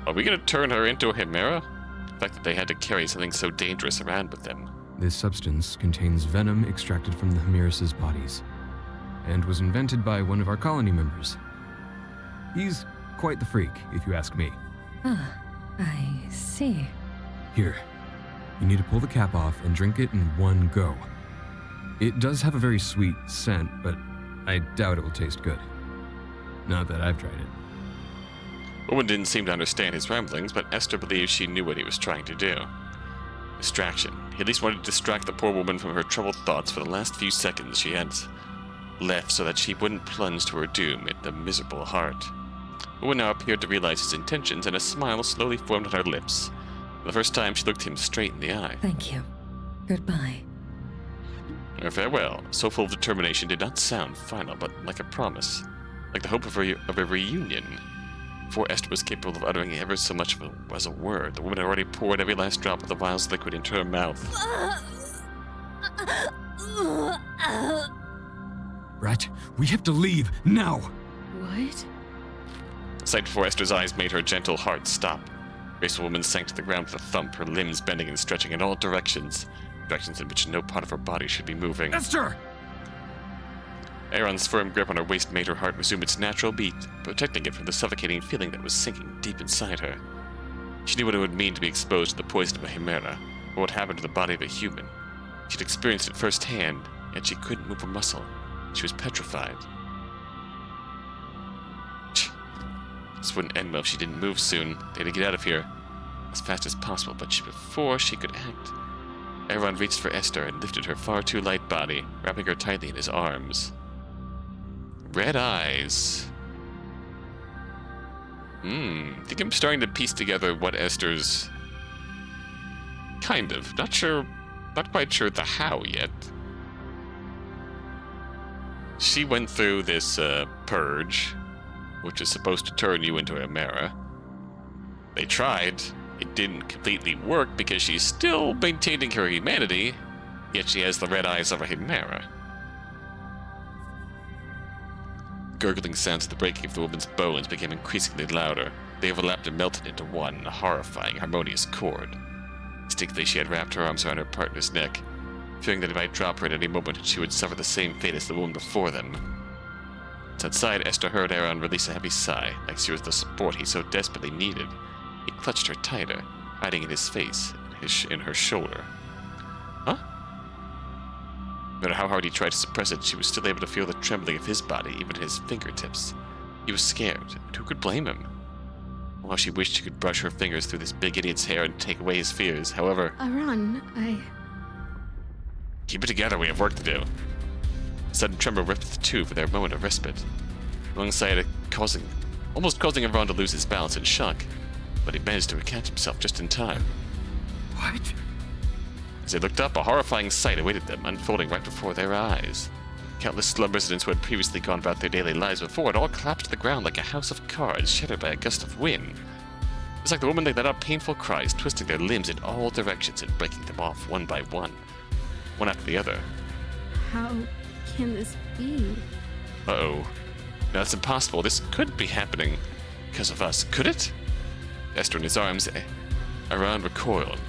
Are we gonna turn her into a chimera? The fact that they had to carry something so dangerous around with them. This substance contains venom extracted from the Hemiris' bodies, and was invented by one of our colony members. He's quite the freak, if you ask me. Ah, I see. Here. You need to pull the cap off and drink it in one go. It does have a very sweet scent, but I doubt it will taste good. Not that I've tried it. Owen didn't seem to understand his ramblings, but Esther believed she knew what he was trying to do. Distraction. He at least wanted to distract the poor woman from her troubled thoughts for the last few seconds she had left so that she wouldn't plunge to her doom in the miserable heart. Owen now appeared to realize his intentions, and a smile slowly formed on her lips. For the first time, she looked him straight in the eye. Thank you. Goodbye. Her farewell, so full of determination, did not sound final, but like a promise, like the hope of a, of a reunion. Before Esther was capable of uttering ever so much of a, as a word, the woman had already poured every last drop of the vial's liquid into her mouth. Rat, we have to leave now! What? The sight before Esther's eyes made her gentle heart stop. Graceful woman sank to the ground with a thump, her limbs bending and stretching in all directions, directions in which no part of her body should be moving. Esther! Aaron's firm grip on her waist made her heart resume its natural beat, protecting it from the suffocating feeling that was sinking deep inside her. She knew what it would mean to be exposed to the poison of a chimera, or what happened to the body of a human. She'd experienced it firsthand, yet she couldn't move a muscle. She was petrified. This wouldn't end well if she didn't move soon. They had to get out of here as fast as possible, but she, before she could act, Aaron reached for Esther and lifted her far too light body, wrapping her tightly in his arms. Red eyes. Hmm. I think I'm starting to piece together what Esther's. Kind of. Not sure. Not quite sure the how yet. She went through this uh, purge, which is supposed to turn you into a Mara. They tried. It didn't completely work because she's still maintaining her humanity, yet she has the red eyes of a Chimera. Gurgling sounds of the breaking of the woman's bones became increasingly louder. They overlapped and melted into one, horrifying, harmonious chord. Instinctively, she had wrapped her arms around her partner's neck, fearing that he might drop her at any moment and she would suffer the same fate as the woman before them. Outside, Esther heard Aaron release a heavy sigh, like she was the support he so desperately needed. He clutched her tighter, hiding in his face, in, his, in her shoulder. Huh? No matter how hard he tried to suppress it, she was still able to feel the trembling of his body, even at his fingertips. He was scared, and who could blame him? While she wished she could brush her fingers through this big idiot's hair and take away his fears, however, Aran, I. keep it together, we have work to do. A sudden tremor ripped the two for their moment of respite, alongside it causing, almost causing everyone to lose his balance in shock, but he managed to catch himself just in time. What? As they looked up, a horrifying sight awaited them, unfolding right before their eyes. Countless slum residents who had previously gone about their daily lives before had all collapsed to the ground like a house of cards shattered by a gust of wind. It was like the woman they let out painful cries, twisting their limbs in all directions and breaking them off one by one, one after the other. How can this be? Uh oh. No, that's impossible. This couldn't be happening because of us, could it? Esther in his arms, Aran recoiled,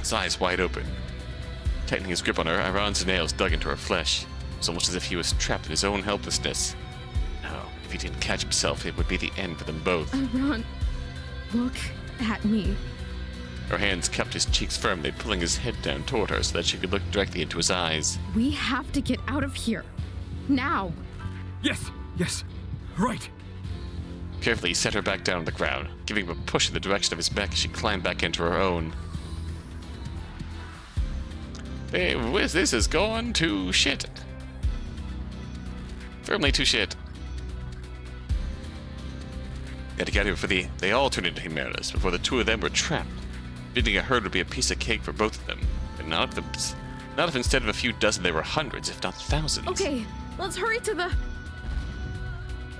his eyes wide open. Tightening his grip on her, Aran's nails dug into her flesh. It was almost as if he was trapped in his own helplessness. No, if he didn't catch himself, it would be the end for them both. Aran, look at me. Her hands kept his cheeks firmly, pulling his head down toward her so that she could look directly into his eyes. We have to get out of here. Now. Yes, yes, right. Carefully, he set her back down on the ground, giving him a push in the direction of his back as she climbed back into her own. Hey, Wiz, this is going to shit. Firmly to shit. They had to get here for the. They all turned into Chimeras before the two of them were trapped. Feeding a herd would be a piece of cake for both of them. But not if, the, not if instead of a few dozen there were hundreds, if not thousands. Okay, let's hurry to the.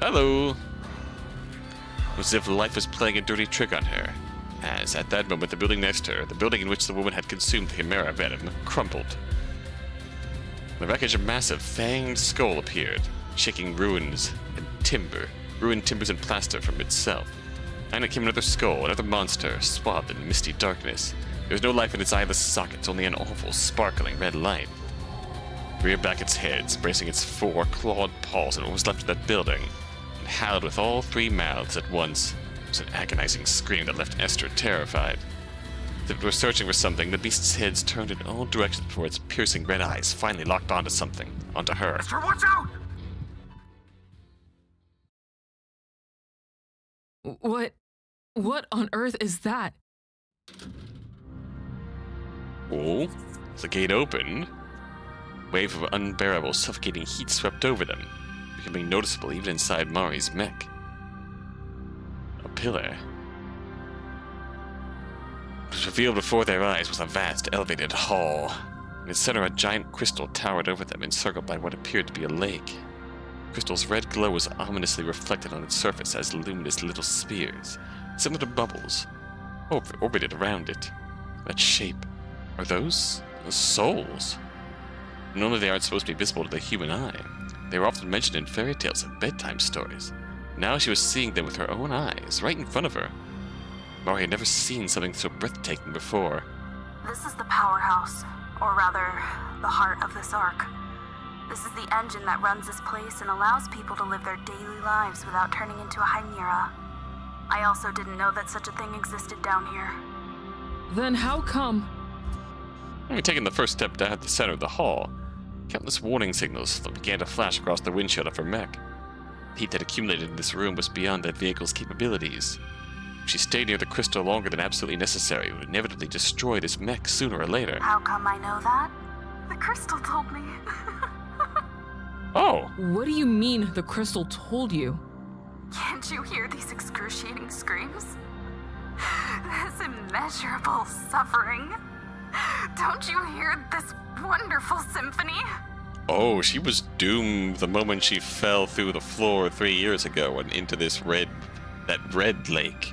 Hello. It was as if life was playing a dirty trick on her. As, at that moment, the building next to her, the building in which the woman had consumed the Chimera venom, crumpled. The wreckage, a massive, fanged skull appeared, shaking ruins and timber, ruined timbers and plaster from itself. And it came another skull, another monster, swathed in misty darkness. There was no life in its eyeless sockets, only an awful, sparkling red light. It reared back its head, bracing its four clawed paws at what was left of that building, and howled with all three mouths at once. It was an agonizing scream that left Esther terrified. As if it were searching for something, the beast's heads turned in all directions before its piercing red eyes finally locked onto something. Onto her. Mister, watch out! What? What on earth is that? Oh, the gate opened, a wave of unbearable, suffocating heat swept over them, becoming noticeable even inside Mari's mech. A pillar. What was revealed before their eyes was a vast, elevated hall. In its center, a giant crystal towered over them, encircled by what appeared to be a lake. The crystal's red glow was ominously reflected on its surface as luminous little spheres, similar to bubbles, oh, or- orbited around it. That shape. Are those souls? Normally they aren't supposed to be visible to the human eye. They were often mentioned in fairy tales and bedtime stories. Now she was seeing them with her own eyes, right in front of her. Mari had never seen something so breathtaking before. This is the powerhouse, or rather, the heart of this ark. This is the engine that runs this place and allows people to live their daily lives without turning into a chimera. I also didn't know that such a thing existed down here. Then how come? Having taken the first step down at the center of the hall, countless warning signals began to flash across the windshield of her mech. The heat that accumulated in this room was beyond that vehicle's capabilities. If she stayed near the crystal longer than absolutely necessary, it would inevitably destroy this mech sooner or later. How come I know that? The crystal told me. Oh! What do you mean the crystal told you? Can't you hear these excruciating screams? This immeasurable suffering. Don't you hear this wonderful symphony? Oh, she was doomed the moment she fell through the floor three years ago and into this red, that red lake.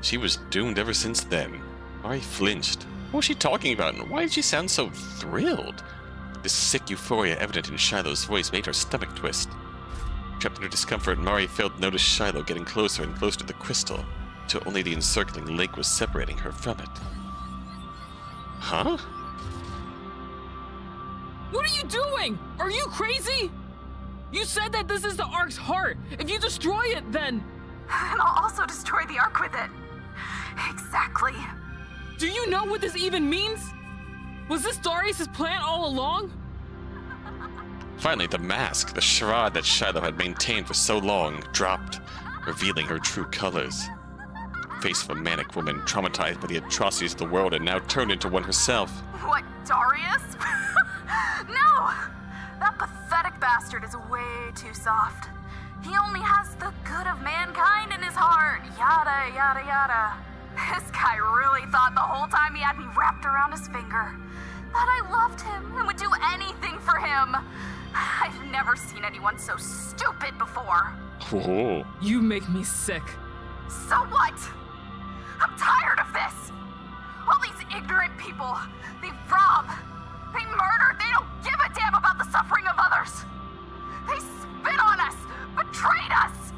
She was doomed ever since then. Mari flinched. What was she talking about, and why did she sound so thrilled? This sick euphoria evident in Shiloh's voice made her stomach twist. Trapped in her discomfort, Mari failed to notice Shiloh getting closer and closer to the crystal, till only the encircling lake was separating her from it. Huh? What are you doing? Are you crazy? You said that this is the Ark's heart. If you destroy it, then. And I'll also destroy the ark with it. Exactly. Do you know what this even means? Was this Darius' plan all along? Finally, the mask, the charade that Shiloh had maintained for so long, dropped, revealing her true colors. Face of a manic woman traumatized by the atrocities of the world and now turned into one herself. What, Darius? no! That pathetic bastard is way too soft. He only has the good of mankind in his heart. Yada, yada, yada. This guy really thought the whole time he had me wrapped around his finger that I loved him and would do anything for him. I've never seen anyone so stupid before. Whoa. You make me sick. So what? I'm tired of this. All these ignorant people, they rob, they murder, they don't give a damn about the suffering of others. They spit on us, betrayed us.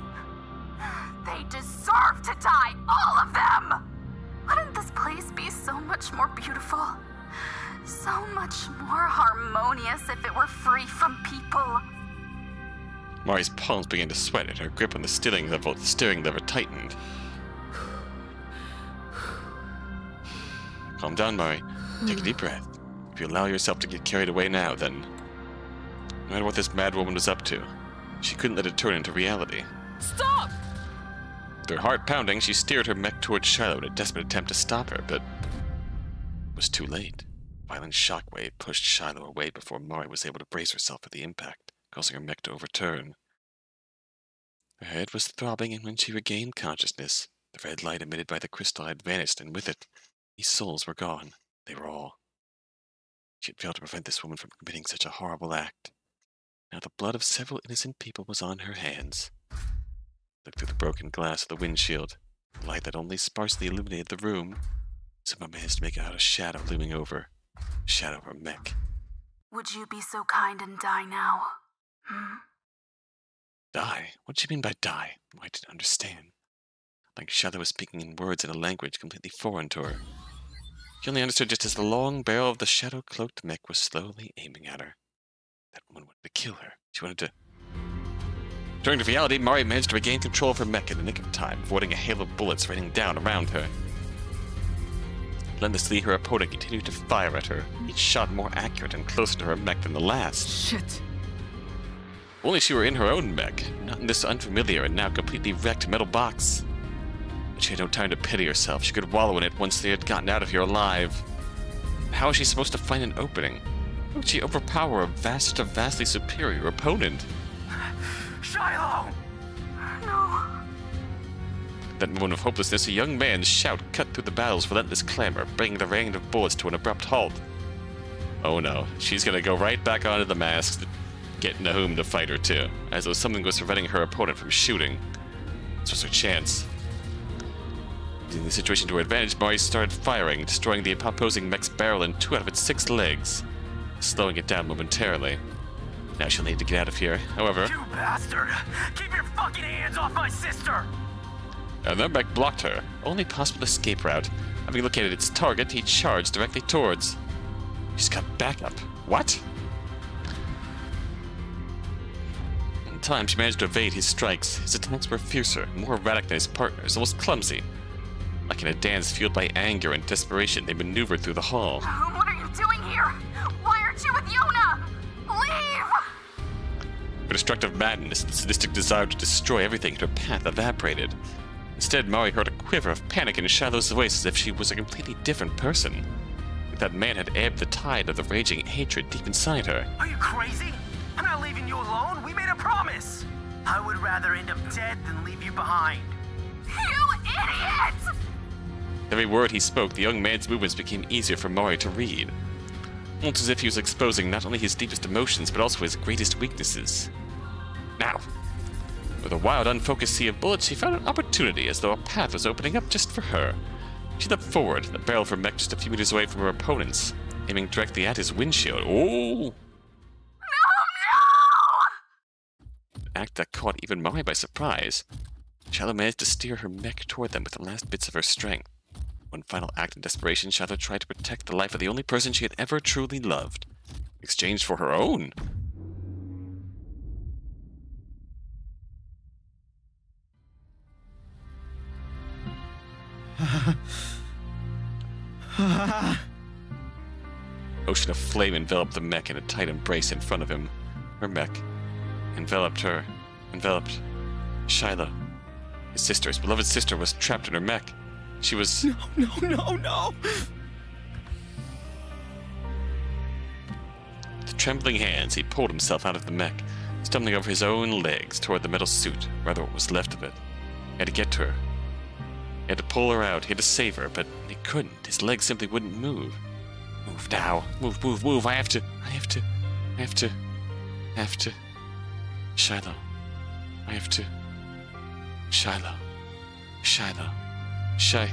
They deserve to die, all of them. Wouldn't this place be so much more beautiful? So much more harmonious if it were free from people. Mari's palms began to sweat and her grip on the steering lever, the steering lever tightened. Calm down, Mari. Take a deep hmm. breath. If you allow yourself to get carried away now, then. No matter what this mad woman was up to, she couldn't let it turn into reality. Stop! With her heart pounding, she steered her mech towards Shiloh in a desperate attempt to stop her, but. it was too late. Violent shockwave pushed Shiloh away before Mari was able to brace herself for the impact, causing her mech to overturn. Her head was throbbing, and when she regained consciousness, the red light emitted by the crystal had vanished, and with it, these souls were gone. They were all. She had failed to prevent this woman from committing such a horrible act. Now the blood of several innocent people was on her hands. Looked through the broken glass of the windshield, the light that only sparsely illuminated the room. Somehow managed to make out a shadow looming over. Shadow her mech. Would you be so kind and die now? Hmm? Die? What did she mean by die? I didn't understand. Like Shadow was speaking in words in a language completely foreign to her. She only understood just as the long barrel of the shadow cloaked mech was slowly aiming at her. That woman wanted to kill her. She wanted to. Turning to reality, Mari managed to regain control of her mech in the nick of time, avoiding a hail of bullets raining down around her. Relentlessly, her opponent continued to fire at her, each shot more accurate and closer to her mech than the last. Shit. Only she were in her own mech, not in this unfamiliar and now completely wrecked metal box. But she had no time to pity herself. She could wallow in it once they had gotten out of here alive. How was she supposed to find an opening? How would she overpower a vast to vastly superior opponent? Shiloh! No. At that moment of hopelessness, a young man's shout cut through the battle's relentless clamor, bringing the rain of bullets to an abrupt halt. Oh no, she's gonna go right back onto the mask, get Nahum to fight her too, as though something was preventing her opponent from shooting. This was her chance. Using the situation to her advantage, Mari started firing, destroying the opposing mech's barrel and two out of its six legs, slowing it down momentarily. Now she'll need to get out of here. However, You bastard! Keep your fucking hands off my sister! Another mech blocked her. Only possible escape route. Having located its target, he charged directly towards. She's got backup. What? In time, she managed to evade his strikes. His attacks were fiercer, more erratic than his partner's, almost clumsy. Like in a dance fueled by anger and desperation, they maneuvered through the hall. What are you doing here? Why aren't you with Yona? Leave! Her destructive madness, the sadistic desire to destroy everything in her path evaporated. Instead, Mari heard a quiver of panic in Shiloh's voice as if she was a completely different person. That man had ebbed the tide of the raging hatred deep inside her. Are you crazy? I'm not leaving you alone. We made a promise. I would rather end up dead than leave you behind. You idiot! Every word he spoke, the young man's movements became easier for Mari to read. Almost as if he was exposing not only his deepest emotions, but also his greatest weaknesses. Now, with a wild, unfocused sea of bullets, she found an opportunity as though a path was opening up just for her. She leapt forward, the barrel of her mech just a few meters away from her opponent's, aiming directly at his windshield. Oh! An act that caught even Mari by surprise. Shiloh managed to steer her mech toward them with the last bits of her strength. One final act of desperation, Shiloh tried to protect the life of the only person she had ever truly loved, exchanged for her own. Ocean of flame enveloped the mech in a tight embrace in front of him. Her mech enveloped her, enveloped Shiloh. His sister, his beloved sister, was trapped in her mech. She was. No, no, no, no! With trembling hands, he pulled himself out of the mech, stumbling over his own legs toward the metal suit, rather what was left of it. He had to get to her. He had to pull her out. He had to save her, but he couldn't. His legs simply wouldn't move. Move now. Move, move, move. I have to. I have to. I have to. I have to. Shiloh. I have to. Shiloh. Shiloh. Shy.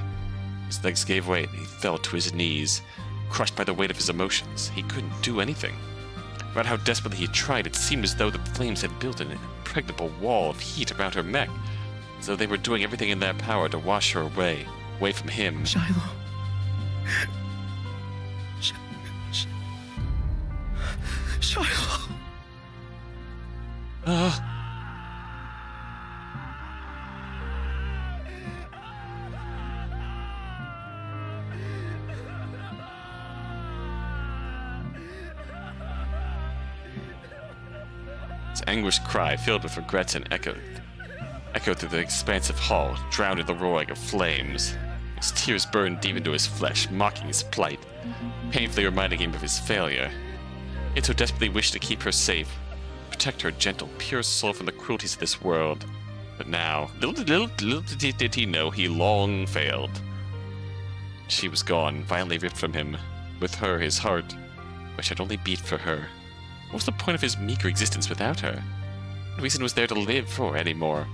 His legs gave way and he fell to his knees, crushed by the weight of his emotions. He couldn't do anything. No matter how desperately he tried, it seemed as though the flames had built an impregnable wall of heat around her mech, as though they were doing everything in their power to wash her away, away from him. Shiloh. Shiloh. Ah. His anguished cry, filled with regrets and echoed, echoed through the expansive hall, drowned in the roaring of flames. His tears burned deep into his flesh, mocking his plight, painfully reminding him of his failure. He so desperately wished to keep her safe, protect her gentle, pure soul from the cruelties of this world. But now, little, little, little did did he know, he long failed. She was gone, violently ripped from him. With her, his heart, which had only beat for her. What was the point of his meager existence without her? What reason was there to live for anymore?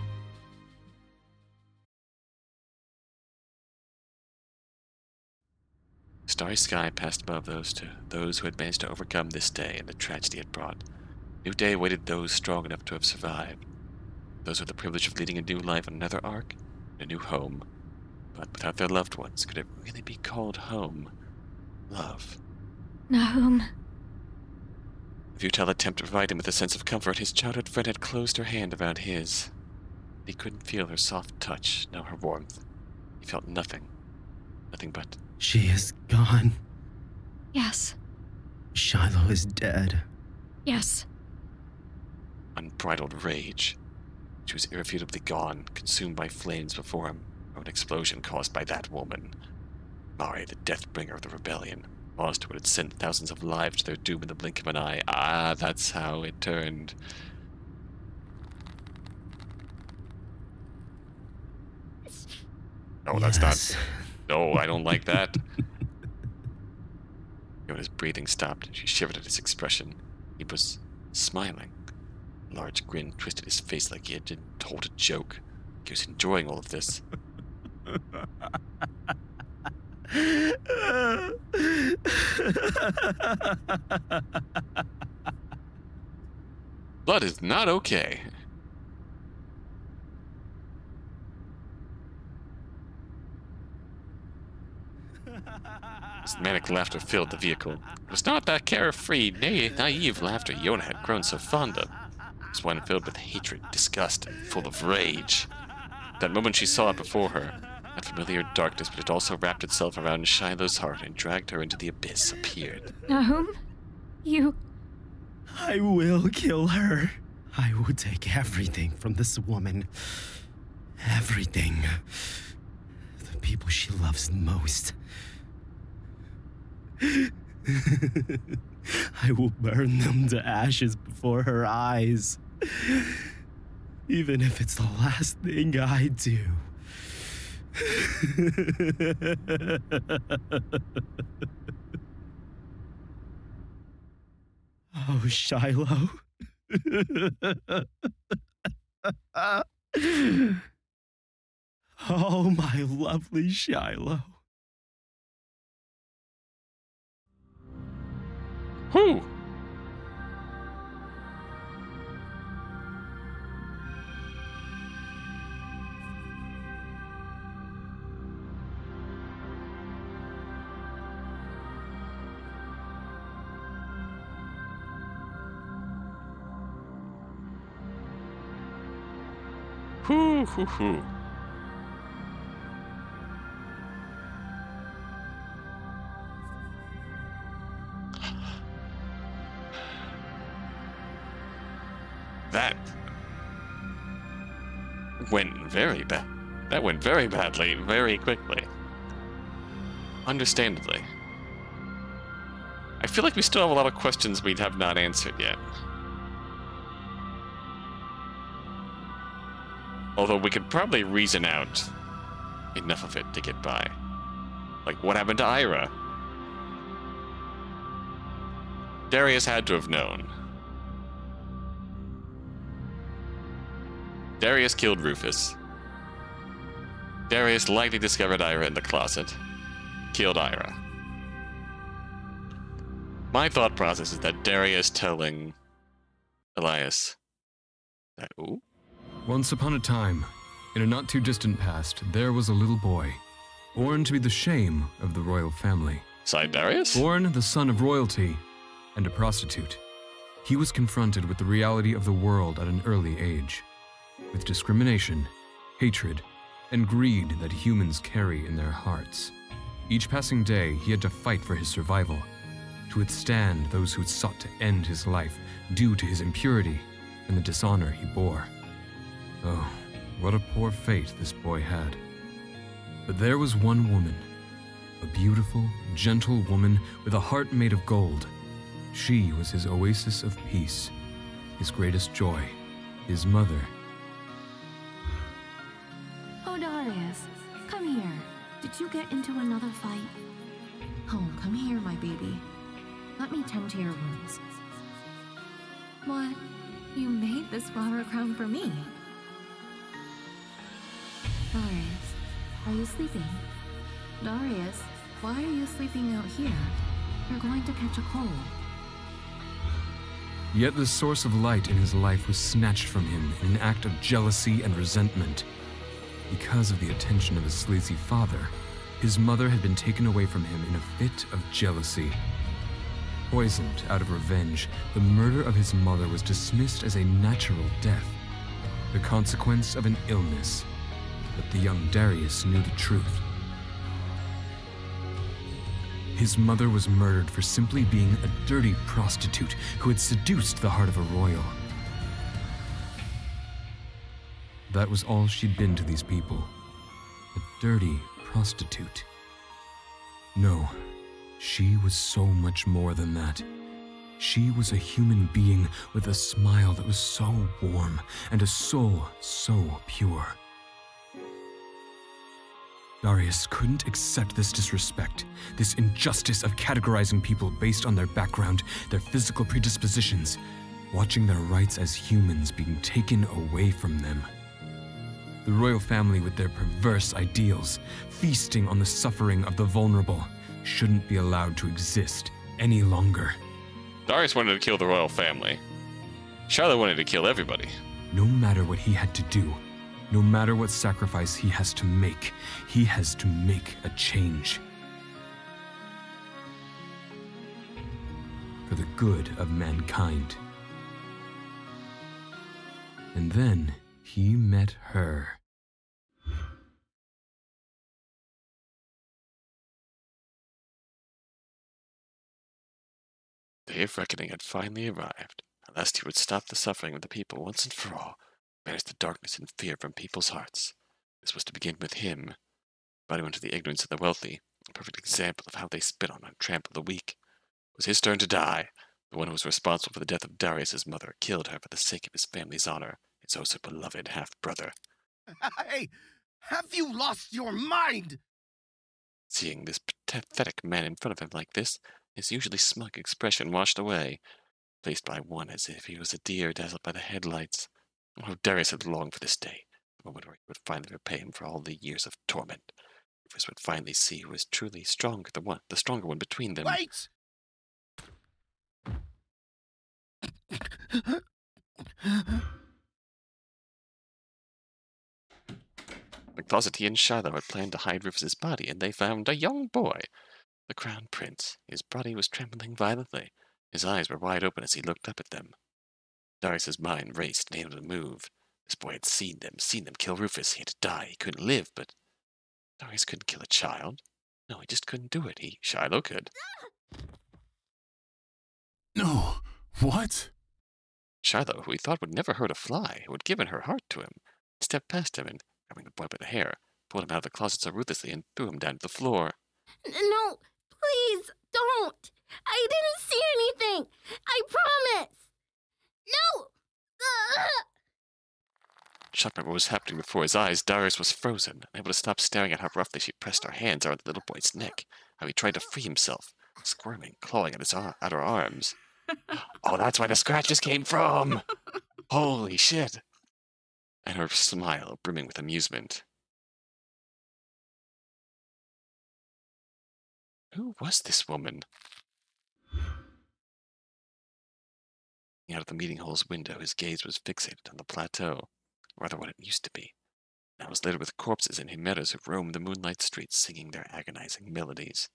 Starry sky passed above those two, those who had managed to overcome this day and the tragedy it brought. New day awaited those strong enough to have survived. Those with the privilege of leading a new life on another ark, a new home. But without their loved ones, could it really be called home? Love. Nahum. A futile attempt to provide him with a sense of comfort, his childhood friend had closed her hand around his. He couldn't feel her soft touch, nor her warmth. He felt nothing. Nothing but. She is gone. Yes. Shiloh is dead. Yes. unbridled rage. She was irrefutably gone, consumed by flames before him, or an explosion caused by that woman. Mari, the deathbringer of the rebellion, monster who had sent thousands of lives to their doom in the blink of an eye. Ah, that's how it turned. No, that's Yes. not. No, I don't like that. Yona's breathing stopped, and she shivered at his expression. He was smiling. A large grin twisted his face like he had been told a joke. He was enjoying all of this. Blood is not okay. His manic laughter filled the vehicle. It was not that carefree, na- naive laughter Yona had grown so fond of. It was one filled with hatred, disgust, and full of rage. That moment she saw it before her, that familiar darkness but it also wrapped itself around Shiloh's heart and dragged her into the abyss, appeared. Nahum? You. I will kill her. I will take everything from this woman. Everything. The people she loves most. I will burn them to ashes before her eyes. Even if it's the last thing I do. oh, Shiloh. oh, my lovely Shiloh. Who? Whoo hoo hoo. Very bad. That went very badly, very quickly. Understandably. I feel like we still have a lot of questions we have not answered yet. Although we could probably reason out enough of it to get by. Like, what happened to Ira? Darius had to have known. Darius killed Rufus. Darius likely discovered Ira in the closet. Killed Ira. My thought process is that Darius telling Ilias that, ooh, Once upon a time, in a not too distant past, there was a little boy, born to be the shame of the royal family. Side Darius? Born the son of royalty and a prostitute. He was confronted with the reality of the world at an early age, with discrimination, hatred, and greed that humans carry in their hearts. Each passing day, he had to fight for his survival, to withstand those who sought to end his life due to his impurity and the dishonor he bore. Oh, what a poor fate this boy had. But there was one woman, a beautiful, gentle woman with a heart made of gold. She was his oasis of peace, his greatest joy, his mother. Darius, come here. Did you get into another fight? Oh, come here, my baby. Let me tend to your wounds. What? You made this flower crown for me? Darius, are you sleeping? Darius, why are you sleeping out here? You're going to catch a cold. Yet the source of light in his life was snatched from him in an act of jealousy and resentment. Because of the attention of his sleazy father, his mother had been taken away from him in a fit of jealousy. Poisoned out of revenge, the murder of his mother was dismissed as a natural death, the consequence of an illness. But the young Darius knew the truth. His mother was murdered for simply being a dirty prostitute who had seduced the heart of a royal. That was all she'd been to these people. A dirty prostitute. No, she was so much more than that. She was a human being with a smile that was so warm and a soul so pure. Darius couldn't accept this disrespect, this injustice of categorizing people based on their background, their physical predispositions, watching their rights as humans being taken away from them. The royal family, with their perverse ideals, feasting on the suffering of the vulnerable, shouldn't be allowed to exist any longer. Darius wanted to kill the royal family. Shiloh wanted to kill everybody. No matter what he had to do, no matter what sacrifice he has to make, he has to make a change. For the good of mankind. And then he met her. The day of reckoning had finally arrived. At last he would stop the suffering of the people once and for all, banish the darkness and fear from people's hearts. This was to begin with him. Body went to the ignorance of the wealthy, a perfect example of how they spit on and trample the weak. It was his turn to die. The one who was responsible for the death of Darius's mother killed her for the sake of his family's honor, his oh so beloved half brother. Hey, have you lost your mind? Seeing this pathetic man in front of him like this, his usually smug expression washed away, faced by one as if he was a deer dazzled by the headlights. Oh, Darius had longed for this day, the moment where he would finally repay him for all the years of torment. Rufus would finally see who was truly stronger, the one, the stronger one between them. Wait! The and Shiloh had planned to hide Rufus's body, and they found a young boy, the crown prince. His body was trembling violently. His eyes were wide open as he looked up at them. Darius's mind raced, and unable to move. This boy had seen them, seen them kill Rufus. He had to die. He couldn't live, but Darius couldn't kill a child. No, he just couldn't do it. He, Shiloh could. No. What? Shiloh, who he thought would never hurt a fly, who had given her heart to him, stepped past him and, grabbing the boy by the hair, pulled him out of the closet so ruthlessly and threw him down to the floor. No, please, don't. I didn't see anything. I promise. No! Shocked by what was happening before his eyes, Darius was frozen, unable to stop staring at how roughly she pressed her hands around the little boy's neck, how he tried to free himself, squirming, clawing at, his ar- at her arms. oh, that's where the scratches came from! Holy shit! And her smile brimming with amusement. Who was this woman? Out of the meeting hall's window, his gaze was fixated on the plateau, rather what it used to be. Now was littered with corpses and chimeras who roamed the moonlight streets singing their agonizing melodies.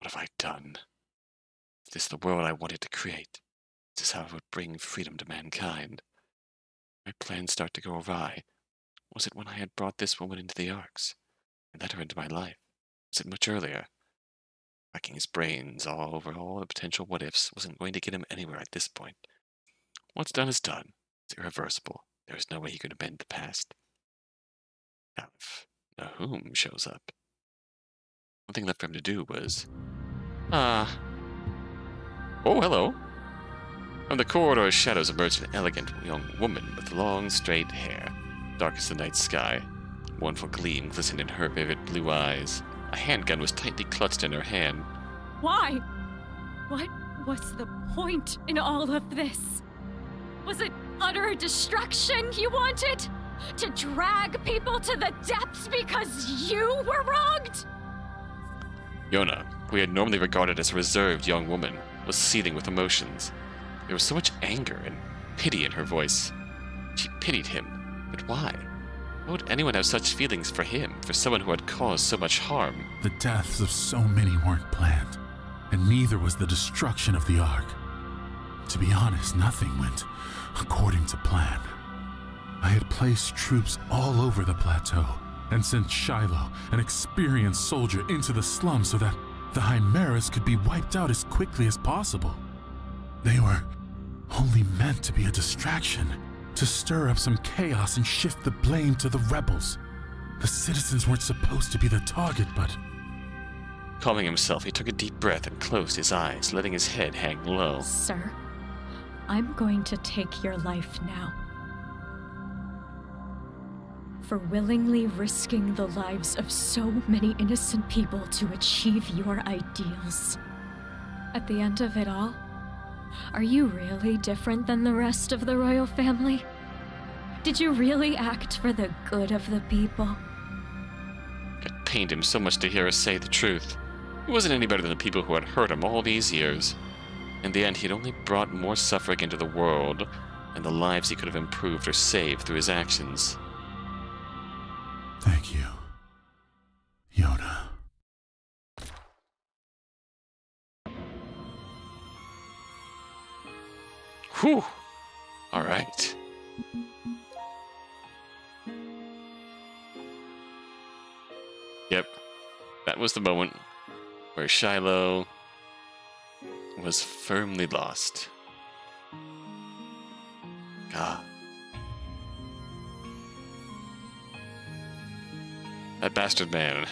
What have I done? Is this the world I wanted to create? Is this how I would bring freedom to mankind? My plans start to go awry. Was it when I had brought this woman into the Arks and let her into my life? Was it much earlier? Racking his brains all over all the potential what ifs wasn't going to get him anywhere at this point. What's done is done. It's irreversible. There is no way he could amend the past. Now, if Nahum shows up, one thing left for him to do was. Ah. oh, hello. From the corridor's shadows emerged an elegant young woman with long, straight hair, dark as the night sky. A mournful gleam glistened in her vivid blue eyes. A handgun was tightly clutched in her hand. Why? What was the point in all of this? Was it utter destruction you wanted? To drag people to the depths because you were wronged? Yona, who he had normally regarded as a reserved young woman, was seething with emotions. There was so much anger and pity in her voice. She pitied him, but why? Why would anyone have such feelings for him, for someone who had caused so much harm? The deaths of so many weren't planned, and neither was the destruction of the Ark. To be honest, nothing went according to plan. I had placed troops all over the plateau and sent Shiloh, an experienced soldier, into the slums so that the Chimeras could be wiped out as quickly as possible. They were only meant to be a distraction, to stir up some chaos and shift the blame to the rebels. The citizens weren't supposed to be the target, but Calming himself, he took a deep breath and closed his eyes, letting his head hang low. Sir, I'm going to take your life now. For willingly risking the lives of so many innocent people to achieve your ideals. At the end of it all, are you really different than the rest of the royal family? Did you really act for the good of the people? It pained him so much to hear us say the truth. He wasn't any better than the people who had hurt him all these years. In the end, he had only brought more suffering into the world and the lives he could have improved or saved through his actions. Thank you, Yona. Whew! Alright. Yep. That was the moment where Shiloh was firmly lost. God. That bastard man.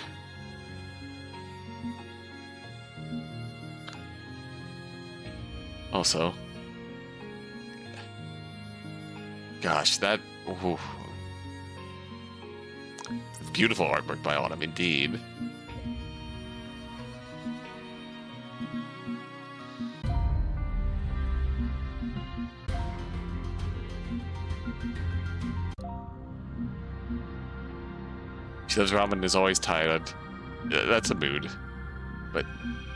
Also, gosh, that ooh. beautiful artwork by Autumn, indeed. She loves ramen and is always tired. That's a mood. But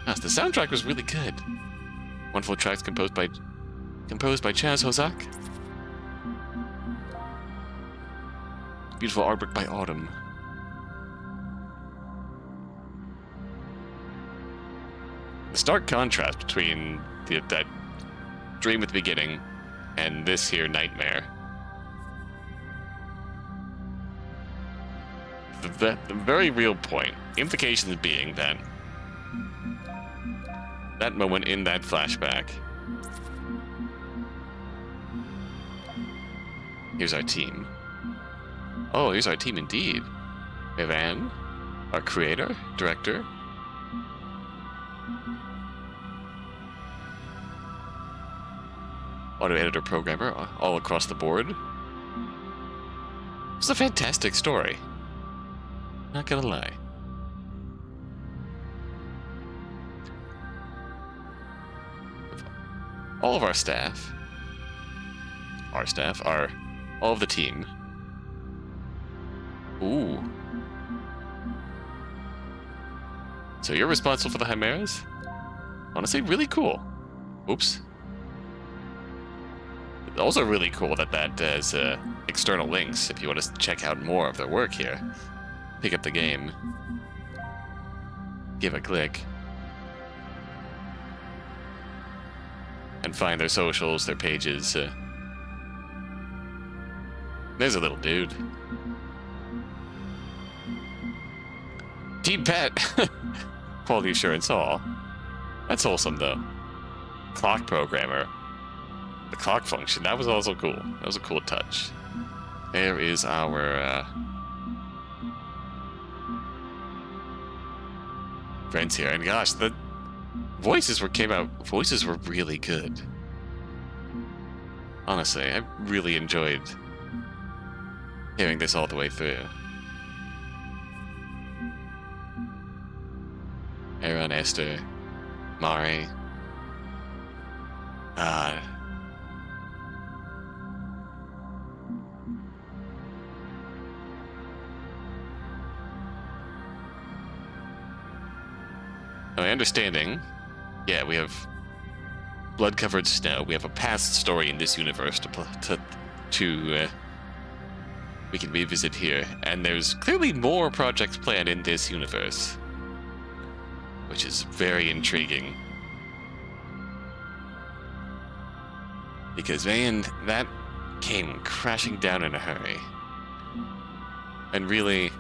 yes, the soundtrack was really good. Wonderful tracks composed by composed by Chaz Hozak. Beautiful artwork by Autumn. The stark contrast between the, that dream at the beginning and this here nightmare. The, the, the very real point, implications being that that moment in that flashback. Here's our team. Oh, here's our team indeed. We have Anne, our creator, director. Auto editor programmer, uh, all across the board. It's a fantastic story. Not gonna lie. All of our staff, our staff, are all of the team. Ooh. So you're responsible for the Chimeras? Honestly, really cool. Oops. Also really cool that that has uh, external links if you want to check out more of their work here. Pick up the game. Give a click. And find their socials, their pages. Uh, there's a little dude. Team Pet! Quality assurance all. That's awesome, though. Clock programmer. The clock function, that was also cool. That was a cool touch. There is our, uh, friends here. And gosh, the voices were came out, voices were really good. Honestly, I really enjoyed hearing this all the way through. Aaron, Esther, Mari. Uh, my understanding, yeah, we have blood-covered snow. We have a past story in this universe to to to uh, we can revisit here, and there's clearly more projects planned in this universe, which is very intriguing. Because man, that came crashing down in a hurry, and really,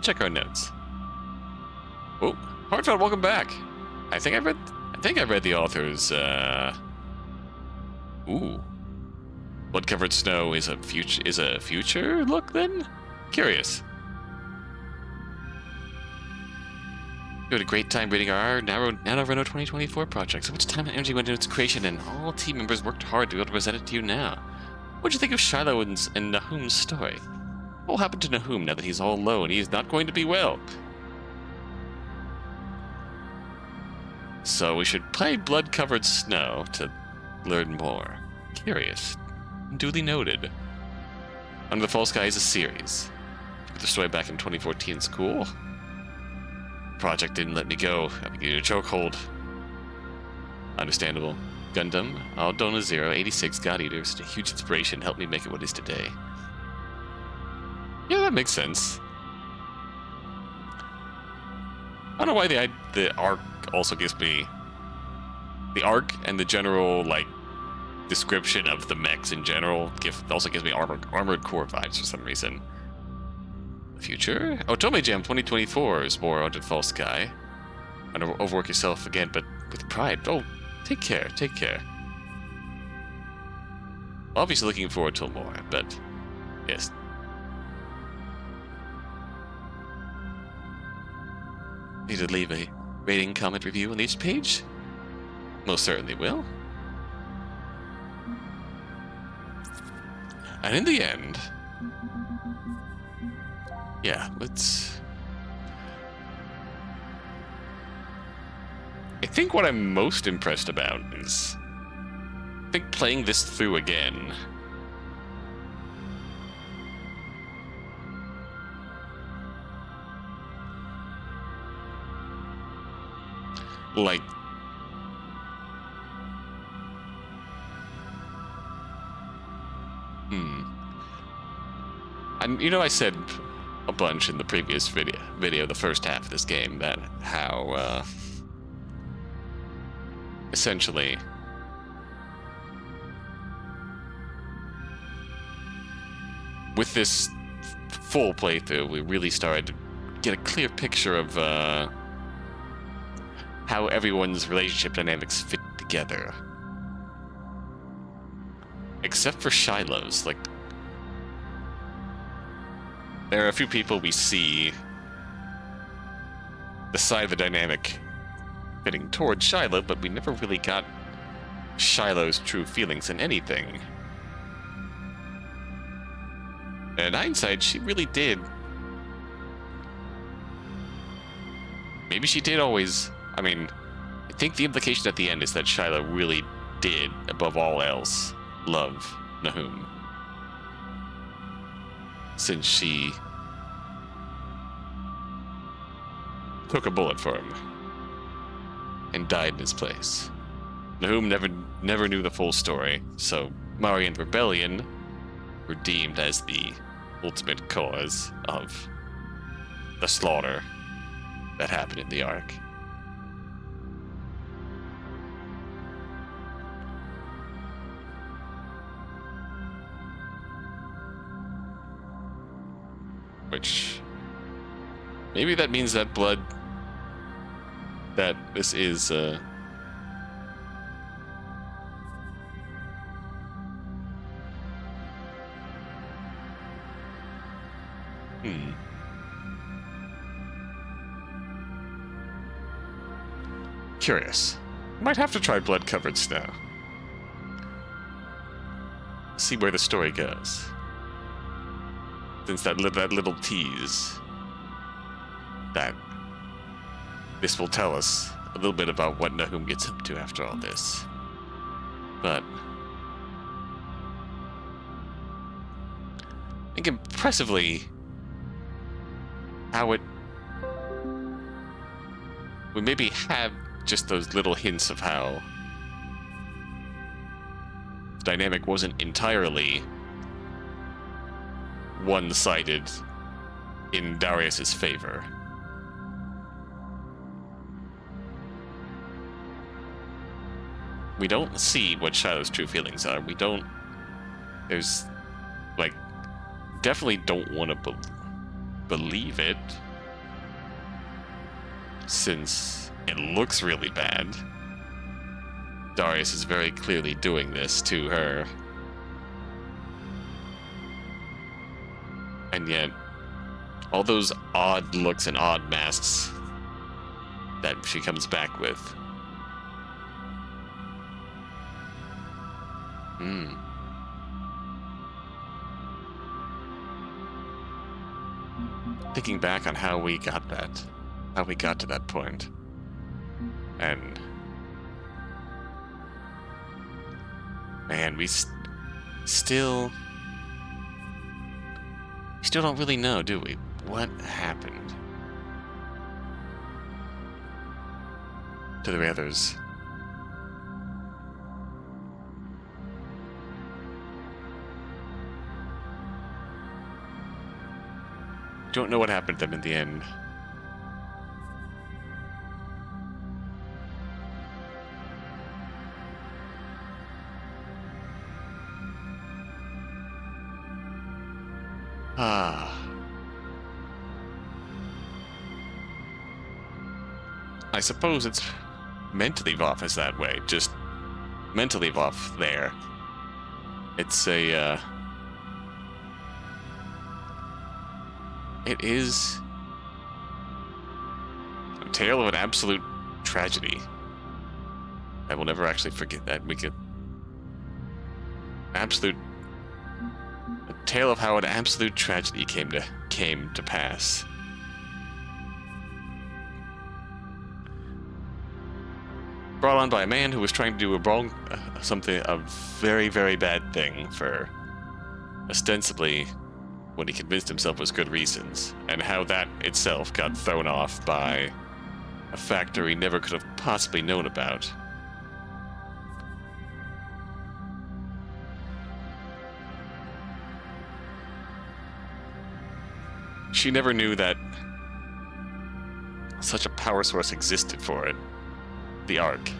check our notes. Oh, Heartfelt, welcome back. I think I read. I think I read the author's. Uh... Ooh, blood-covered snow is a future is a future look. Then, curious. We had a great time reading our Nano, NaNoWriMo 2024 project. So much time and energy went into its creation, and all team members worked hard to be able to present it to you now. What do you think of Shiloh and, and Nahum's story? What will happen to Nahum now that he's all alone? He's not going to be well. So we should play Blood Covered Snow to learn more. Curious. Duly noted. Under the False Sky is a series. The story back in 2014 is cool. Project didn't let me go. I you a chokehold. Understandable. Gundam, Aldnoah Zero, 86, God Eater, such a huge inspiration, helped me make it what it is today. Yeah, that makes sense. I don't know why the the arc also gives me the arc and the general like description of the mechs in general give, also gives me armored armored core vibes for some reason. Future? Otome Jam 2024 is more under False Sky. And overwork yourself again, but with pride. Oh, take care, take care. Obviously looking forward to more, but yes. Need to leave a rating, comment, review on each page? Most certainly will. And in the end, yeah, let's. I think what I'm most impressed about is. I think playing this through again. Like. Hmm. And you know, I said a bunch in the previous video, video, the first half of this game, that how, uh, essentially, with this full playthrough, we really started to get a clear picture of, uh, how everyone's relationship dynamics fit together. Except for Shiloh's, like, there are a few people we see the side of the dynamic fitting towards Shiloh, but we never really got Shiloh's true feelings in anything. And in hindsight, she really did. Maybe she did always. I mean, I think the implication at the end is that Shiloh really did, above all else, love Nahum since she took a bullet for him and died in his place. Nahum never never knew the full story, so Marian Rebellion were deemed as the ultimate cause of the slaughter that happened in the Ark. Which maybe that means that blood that this is uh Hmm. Curious. Might have to try blood covered snow. See where the story goes since that, li- that little tease that this will tell us a little bit about what Nahum gets up to after all this. But I think impressively how it we maybe have just those little hints of how the dynamic wasn't entirely one-sided in Darius's favor. We don't see what Shiloh's true feelings are. We don't. There's, like, definitely don't want to be- believe it. since it looks really bad, Darius is very clearly doing this to her. And yet, all those odd looks and odd masks that she comes back with. Hmm. Thinking back on how we got that, how we got to that point, and man, we st- still still don't really know, do we? What happened to the others? Don't know what happened to them in the end. I suppose it's meant to leave off as that way, just meant to leave off there. It's a, uh, It is a tale of an absolute tragedy. I will never actually forget that. We could. Absolute. A tale of how an absolute tragedy came to came to pass. Brought on by a man who was trying to do a wrong, uh, something, a very, very bad thing for ostensibly what he convinced himself was good reasons, and how that itself got thrown off by a factor he never could have possibly known about. She never knew that such a power source existed for it, the Ark,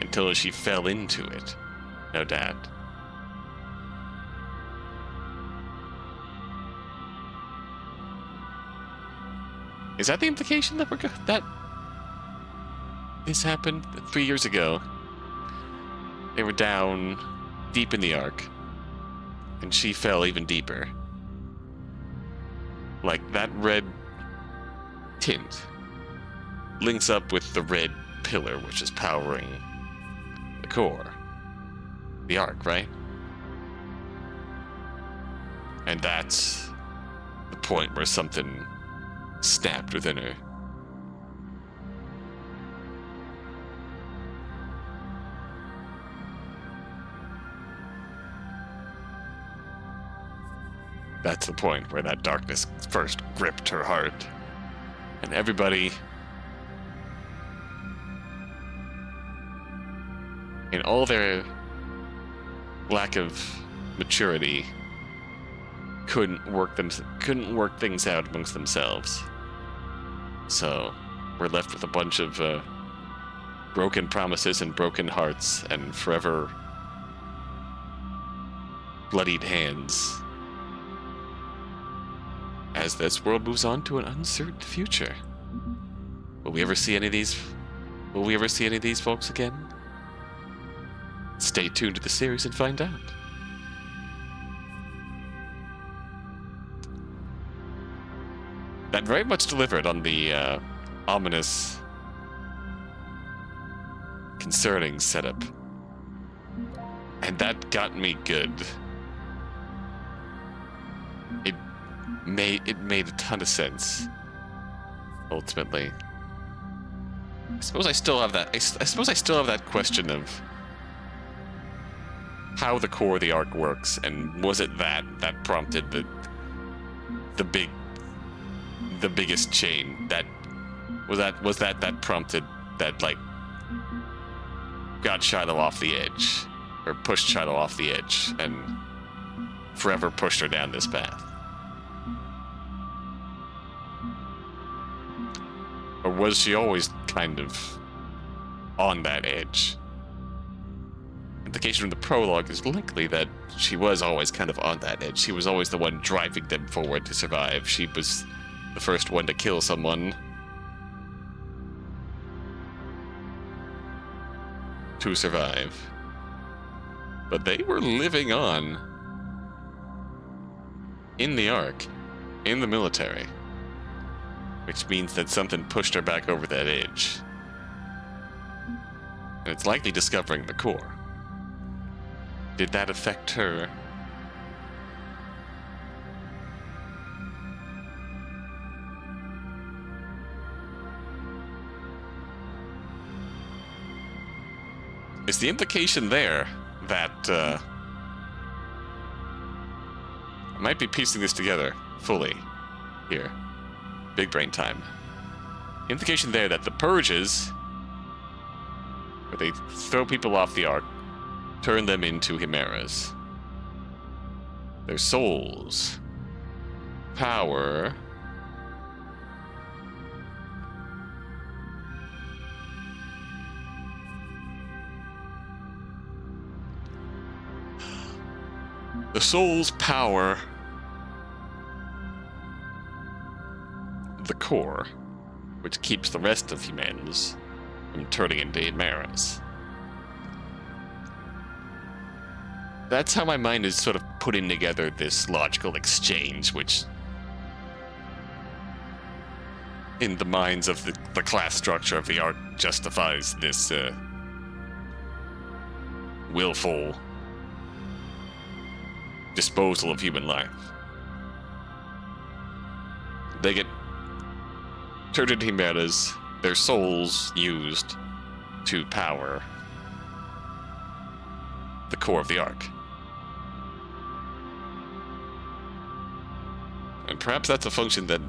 until she fell into it, no doubt. Is that the implication that we're go- that this happened three years ago? They were down deep in the ark, and she fell even deeper. Like that red tint links up with the red pillar, which is powering the core, the ark, right? And that's the point where something snapped within her. That's the point where that darkness first gripped her heart. And everybody, in all their lack of maturity, couldn't work them couldn't work things out amongst themselves. So we're left with a bunch of uh, broken promises and broken hearts and forever bloodied hands as this world moves on to an uncertain future. Will we ever see any of these? Will we ever see any of these folks again? Stay tuned to the series and find out. That very much delivered on the uh, ominous, concerning setup. And that got me good. It made it made a ton of sense. Ultimately, I suppose I still have that. I, I suppose I still have that question of how the core of the Ark works, and was it that that prompted the the big the biggest chain that was that was that that prompted that like got Shiloh off the edge or pushed Shiloh off the edge and forever pushed her down this path. Or was she always kind of on that edge? implication from the prologue is likely that she was always kind of on that edge. She was always the one driving them forward to survive. She was the first one to kill someone. To survive. But they were living on. In the Ark. In the military. Which means that something pushed her back over that edge. And it's likely discovering the core. Did that affect her? Is the implication there that uh, I might be piecing this together fully here? Big brain time. The Implication there that the purges, where they throw people off the ark, turn them into chimeras. Their souls, power, the soul's power, the core, which keeps the rest of humans from turning into chimeras. That's how my mind is sort of putting together this logical exchange, which, in the minds of the, the class structure of the Ark, justifies this uh, willful disposal of human life. They get turned into chimeras, their souls used to power the core of the Ark. Perhaps that's a function that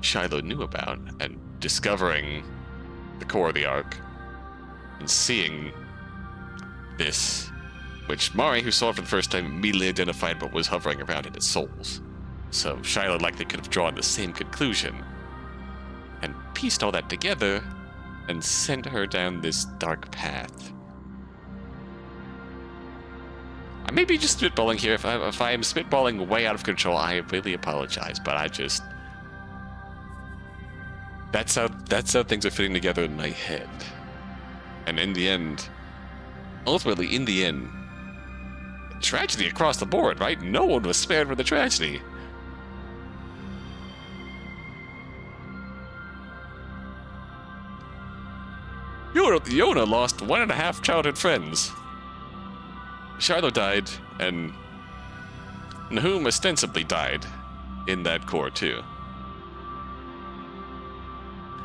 Shiloh knew about, and discovering the core of the Ark and seeing this which Mari, who saw it for the first time, immediately identified what was hovering around in its souls. So Shiloh likely could have drawn the same conclusion and pieced all that together and sent her down this dark path. I may be just spitballing here. If I, if I am spitballing way out of control, I really apologize, but I just. That's how that's how things are fitting together in my head. And in the end, ultimately, in the end, tragedy across the board, right? No one was spared from the tragedy. Yona lost one and a half childhood friends. Shiloh died, and Nahum ostensibly died in that core, too.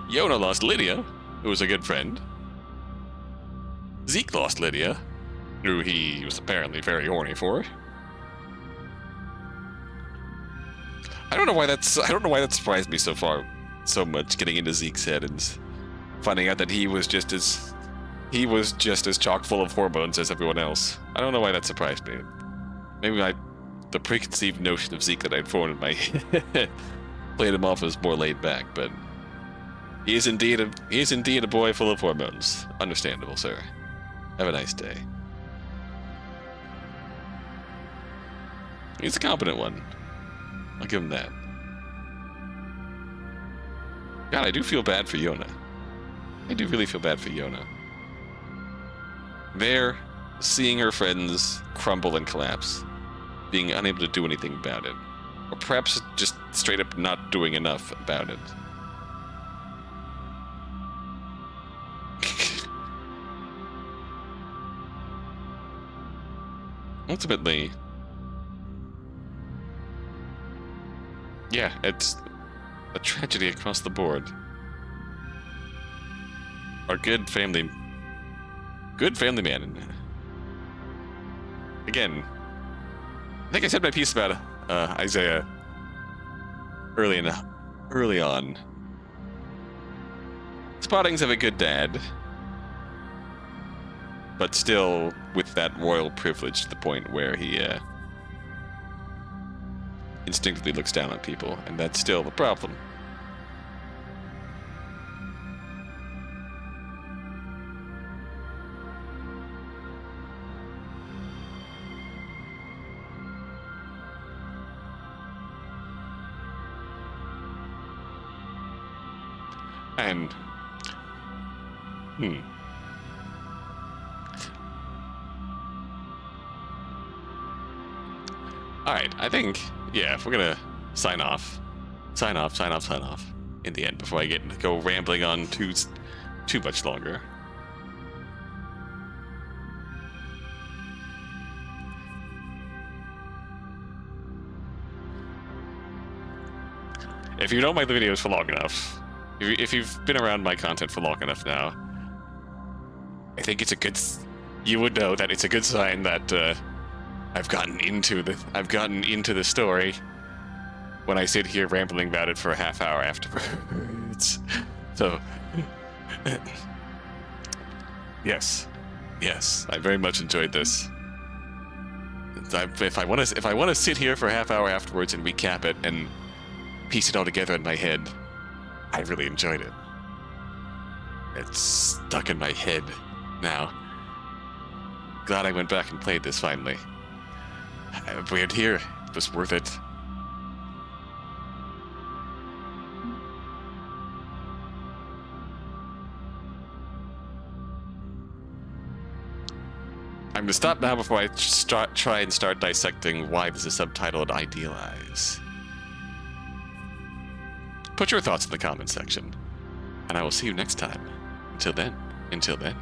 Yona lost Lydia, who was a good friend. Zeke lost Lydia, who he was apparently very horny for. I don't know why that's I don't know why that surprised me so far so much getting into Zeke's head and finding out that he was just as he was just as chock full of hormones as everyone else. I don't know why that surprised me. Maybe I the preconceived notion of Zeke that I'd formed in my head played him off as more laid back, but he is indeed a he is indeed a boy full of hormones. Understandable, sir. Have a nice day. He's a competent one. I'll give him that. God, I do feel bad for Yona. I do really feel bad for Yona. There, seeing her friends crumble and collapse, being unable to do anything about it, or perhaps just straight up not doing enough about it. Ultimately, yeah, it's a tragedy across the board. Our good family, good family man. Again, I think I said my piece about uh, Isaiah early in, early on. Spottings of a good dad, but still with that royal privilege to the point where he uh, instinctively looks down on people, and that's still the problem. and hmm. All right, I think yeah, if we're gonna sign off, sign off, sign off, sign off. In the end, before I get go rambling on too too much longer. If you don't make the videos for long enough, if, you, if you've been around my content for long enough now, I think it's a good. You would know that it's a good sign that uh, I've gotten into the I've gotten into the story when I sit here rambling about it for a half hour afterwards. so, yes, yes, I very much enjoyed this. If I want to, if I want to sit here for a half hour afterwards and recap it and piece it all together in my head, I really enjoyed it. It's stuck in my head now. Glad I went back and played this finally. Uh, weird here. It was worth it. I'm gonna stop now before I start, try and start dissecting why this is subtitled Idealize. Put your thoughts in the comment section, and I will see you next time. Until then, until then.